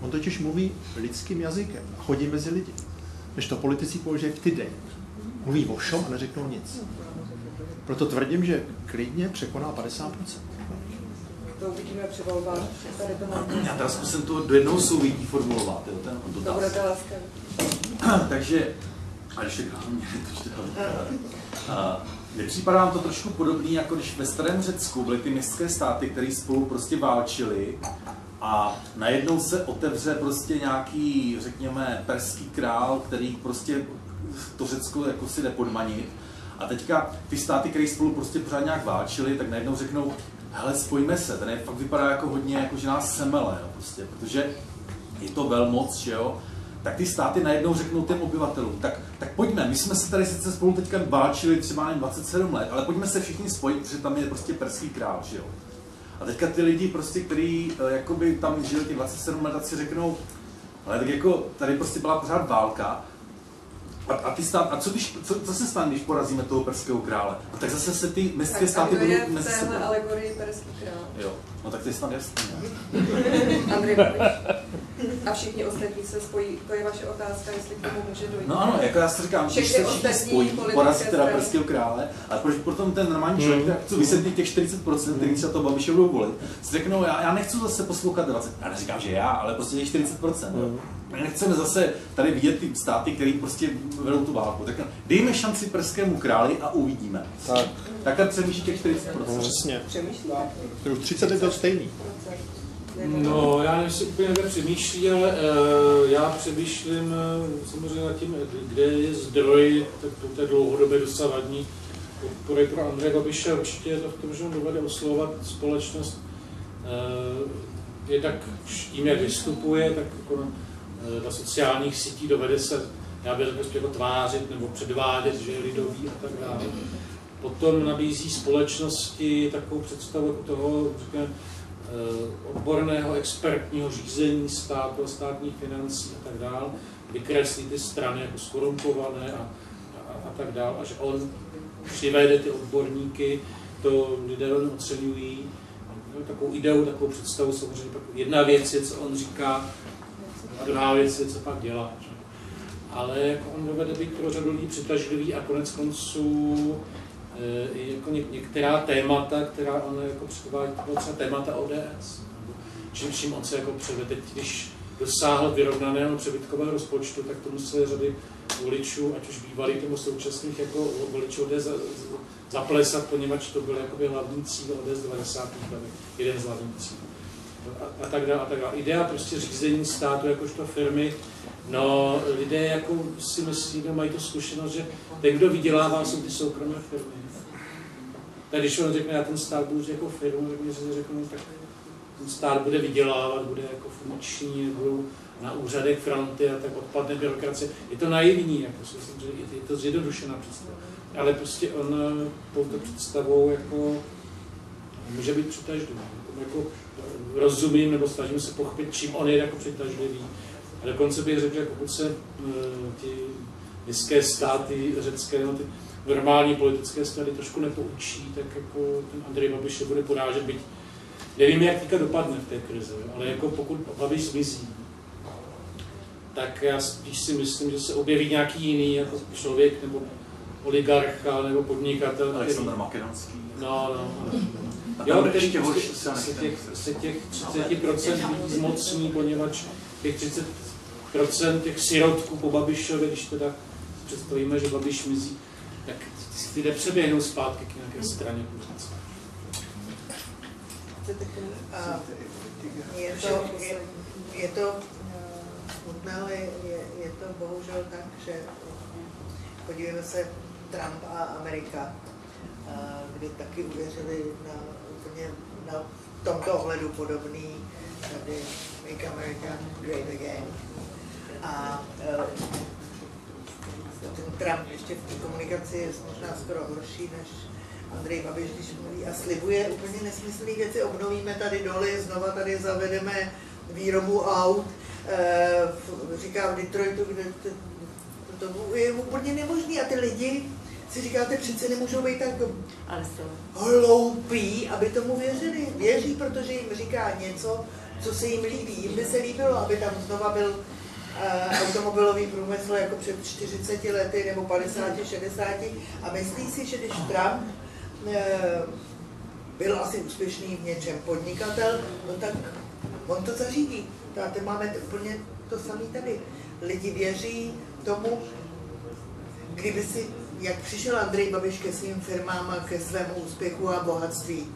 On totiž mluví lidským jazykem a chodí mezi lidi. Než to politici použijí v týden. Mluví o šom a neřeknou nic. Proto tvrdím, že klidně překoná 50%. To uvidíme při volbách. Tady to mám. Já teda zkusím to do jednoho souvětí formulovat, jo, ten To budete laskaví. Takže, a ještě mě to a, Nepřipadá vám to trošku podobný, jako když ve starém Řecku byly ty městské státy, které spolu prostě válčily a najednou se otevře prostě nějaký, řekněme, perský král, který prostě to Řecko jako si jde podmanit. A teďka ty státy, které spolu prostě pořád nějak válčily, tak najednou řeknou, hele, spojíme se, ten je fakt vypadá jako hodně, jako že nás semele, jo, prostě, protože je to velmoc, že jo, tak ty státy najednou řeknou těm obyvatelům, tak, tak pojďme, my jsme se tady sice spolu teďka válčili třeba jen 27 let, ale pojďme se všichni spojit, protože tam je prostě perský král, že jo. A teďka ty lidi prostě, kteří eh, jakoby tam žili těch 27 let, si řeknou, ale tak jako tady prostě byla pořád válka, a, a, ty stát, a co, když, co, co se stane, když porazíme toho perského krále? No, tak zase se ty městské Tak a státy budou v mezi téhle sebou. alegorii perský král? Jo, no tak to je snad jasný. ne? Andrej. A všichni ostatní se spojí. To je vaše otázka, jestli k tomu může dojít. No ano, jako já si říkám, když Všechny se všichni spojí, porazí teda perského krále, ale proč potom ten normální člověk, Hmm. tak co vysvětlí těch 40%, který třeba to Babiše budou volit, si řeknou, já, já nechci zase poslouchat 20, já neříkám, že já, ale prostě těch 40%. Hmm. jo. My nechceme zase tady vidět ty státy, které prostě vedou tu válku. Tak dejme šanci perskému králi a uvidíme. Tak. Takhle přemýšlí těch 40%. Přesně. Přemýšlíte? To je už 30 let to stejný. No, já nevím, jestli úplně takhle přemýšlí, ale uh, já přemýšlím uh, samozřejmě nad tím, kde je zdroj tak- té dlouhodobé dosavadní podpory pro Andreje Babiše. Určitě je to v tom, že on dovede oslovovat společnost uh, je tak tím, jak vystupuje, tak jako eh, na sociálních sítích dovede se, já bych řekl, jako tvářit nebo předvádět, že je lidový a tak dále. Potom nabízí společnosti takovou představu jako toho, řekněme, odborného expertního řízení státu, státních financí a tak dále, vykreslí ty strany jako skorumpované a, a, a tak dále, a že on přivede ty odborníky, to lidé velmi oceňují. Takovou ideu, takovou představu samozřejmě. Jedna věc je, co on říká, a druhá věc je, co pak dělá. Že? Ale jako on dovede být pro řadu lidí přitažlivý a konec konců e, jako něk, některá témata, která on jako předvádí, to třeba témata ODS. Čím, čím on se jako převede, teď, když dosáhl vyrovnaného přebytkového rozpočtu, tak to museli řady voličů, ať už bývalých nebo současných jako voličů ODS zaplesat, poněvadž to byl jakoby hlavní cíl ODS 90. let, jeden z hlavních cílů. A, a tak dále, a tak dále. Idea prostě řízení státu jakožto firmy, no lidé jako si myslí, no mají to zkušenost, že ten, kdo vydělává, jsou ty soukromé firmy. Tak když on řekne, já ten stát budu jako firmu, tak mě řekne, no, tak ten stát bude vydělávat, bude jako funkční, budou na úřadech fronty a tak odpadne byrokracie. Je to naivní, jako, je to zjednodušená představa. Ale prostě on touto představou jako může být přitažlivý. Jako, jako rozumím nebo snažím se pochopit, čím on je jako přitažlivý. A dokonce bych řekl, že pokud se uh, ty městské státy řecké, no, ty normální politické strany trošku nepoučí, tak jako ten Andrej Babiš se bude porážet, byť nevím, jak teďka dopadne v té krizi, ale jako pokud Babiš zmizí, tak já spíš si myslím, že se objeví nějaký jiný jako člověk nebo oligarcha nebo podnikatel. Aleksandr Makedonský. No, no. Jo, ještě horší se, se, těch, se těch 30% lidí zmocní, poněvadž těch 30% těch sirotků po Babišovi, když teda představíme, že Babiš mizí, tak ty nepřeběhnou zpátky k nějaké straně. Je to, je, je to smutné, ale je, je to bohužel tak, že podívejme se Trump a Amerika, kde taky uvěřili na úplně na tomto ohledu podobný tady Make America Great Again. A ten Trump ještě v té komunikaci je možná skoro horší než Andrej Babiš, když mluví a slibuje úplně nesmyslné věci. Obnovíme tady doly, znova tady zavedeme výrobu aut. říká v Detroitu, kde to, to je úplně nemožný a ty lidi si říkáte, přece nemůžou být tak hloupí, aby tomu věřili. Věří, protože jim říká něco, co se jim líbí. Jim by se líbilo, aby tam znova byl uh, automobilový průmysl jako před 40 lety nebo 50, 60 a myslí si, že když Trump uh, byl asi úspěšný v něčem podnikatel, no tak on to zařídí. Táte, máme úplně to samé tady. Lidi věří tomu, kdyby si jak přišel Andrej Babiš ke svým firmám a ke svému úspěchu a bohatství.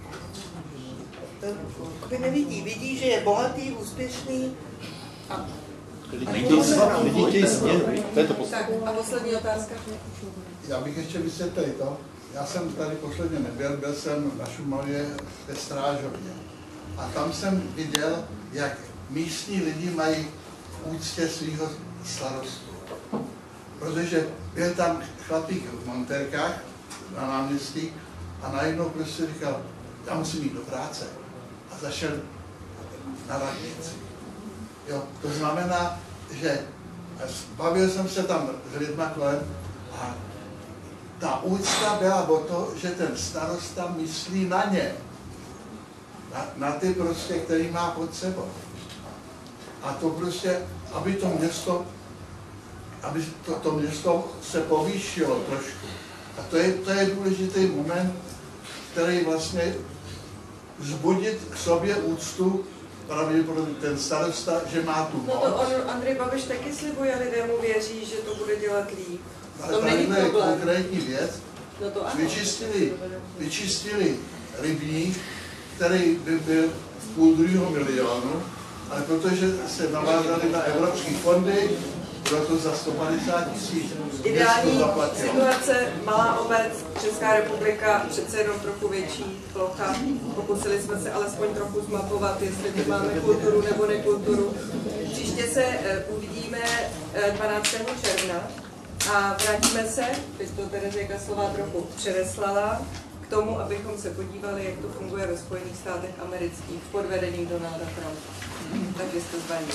To nevidí. Vidí, že je bohatý, úspěšný a Lidi chtějí To je to poslední. A poslední otázka. Já bych ještě vysvětlil to. Já jsem tady posledně nebyl, byl jsem na Šumavě ve Strážově. A tam jsem viděl, jak místní lidi mají úctě svého starostu. Protože byl tam chlapík v montérkách na náměstí a najednou prostě říkal, já musím jít do práce. A zašel na radnici. Jo, to znamená, že bavil jsem se tam s lidma kolem a ta úcta byla o to, že ten starosta myslí na ně. Na, na ty prostě, který má pod sebou. A to prostě, aby to město aby to, to město se povýšilo trošku. A to je, to je důležitý moment, který vlastně zbudit k sobě úctu pravděpodobně ten starosta, že má tu moc. No to on, Andrej Babiš taky slibuje, lidé mu věří, že to bude dělat líp. Ale to není je konkrétní věc. No to ano. Vyčistili, vyčistili rybník, který by byl v půl druhého milionu, ale protože se navázali na evropské fondy, za 150 tisíc. Ideální situace, malá obec, Česká republika, přece jenom trochu větší plocha. Pokusili jsme se alespoň trochu zmapovat, jestli tu máme kulturu nebo nekulturu. Příště se eh, uvidíme 12. Eh, června a vrátíme se, teď to Terezejka slova trochu předeslala, k tomu, abychom se podívali, jak to funguje ve Spojených státech amerických pod vedením Donalda Trumpa. Takže jste zvaní.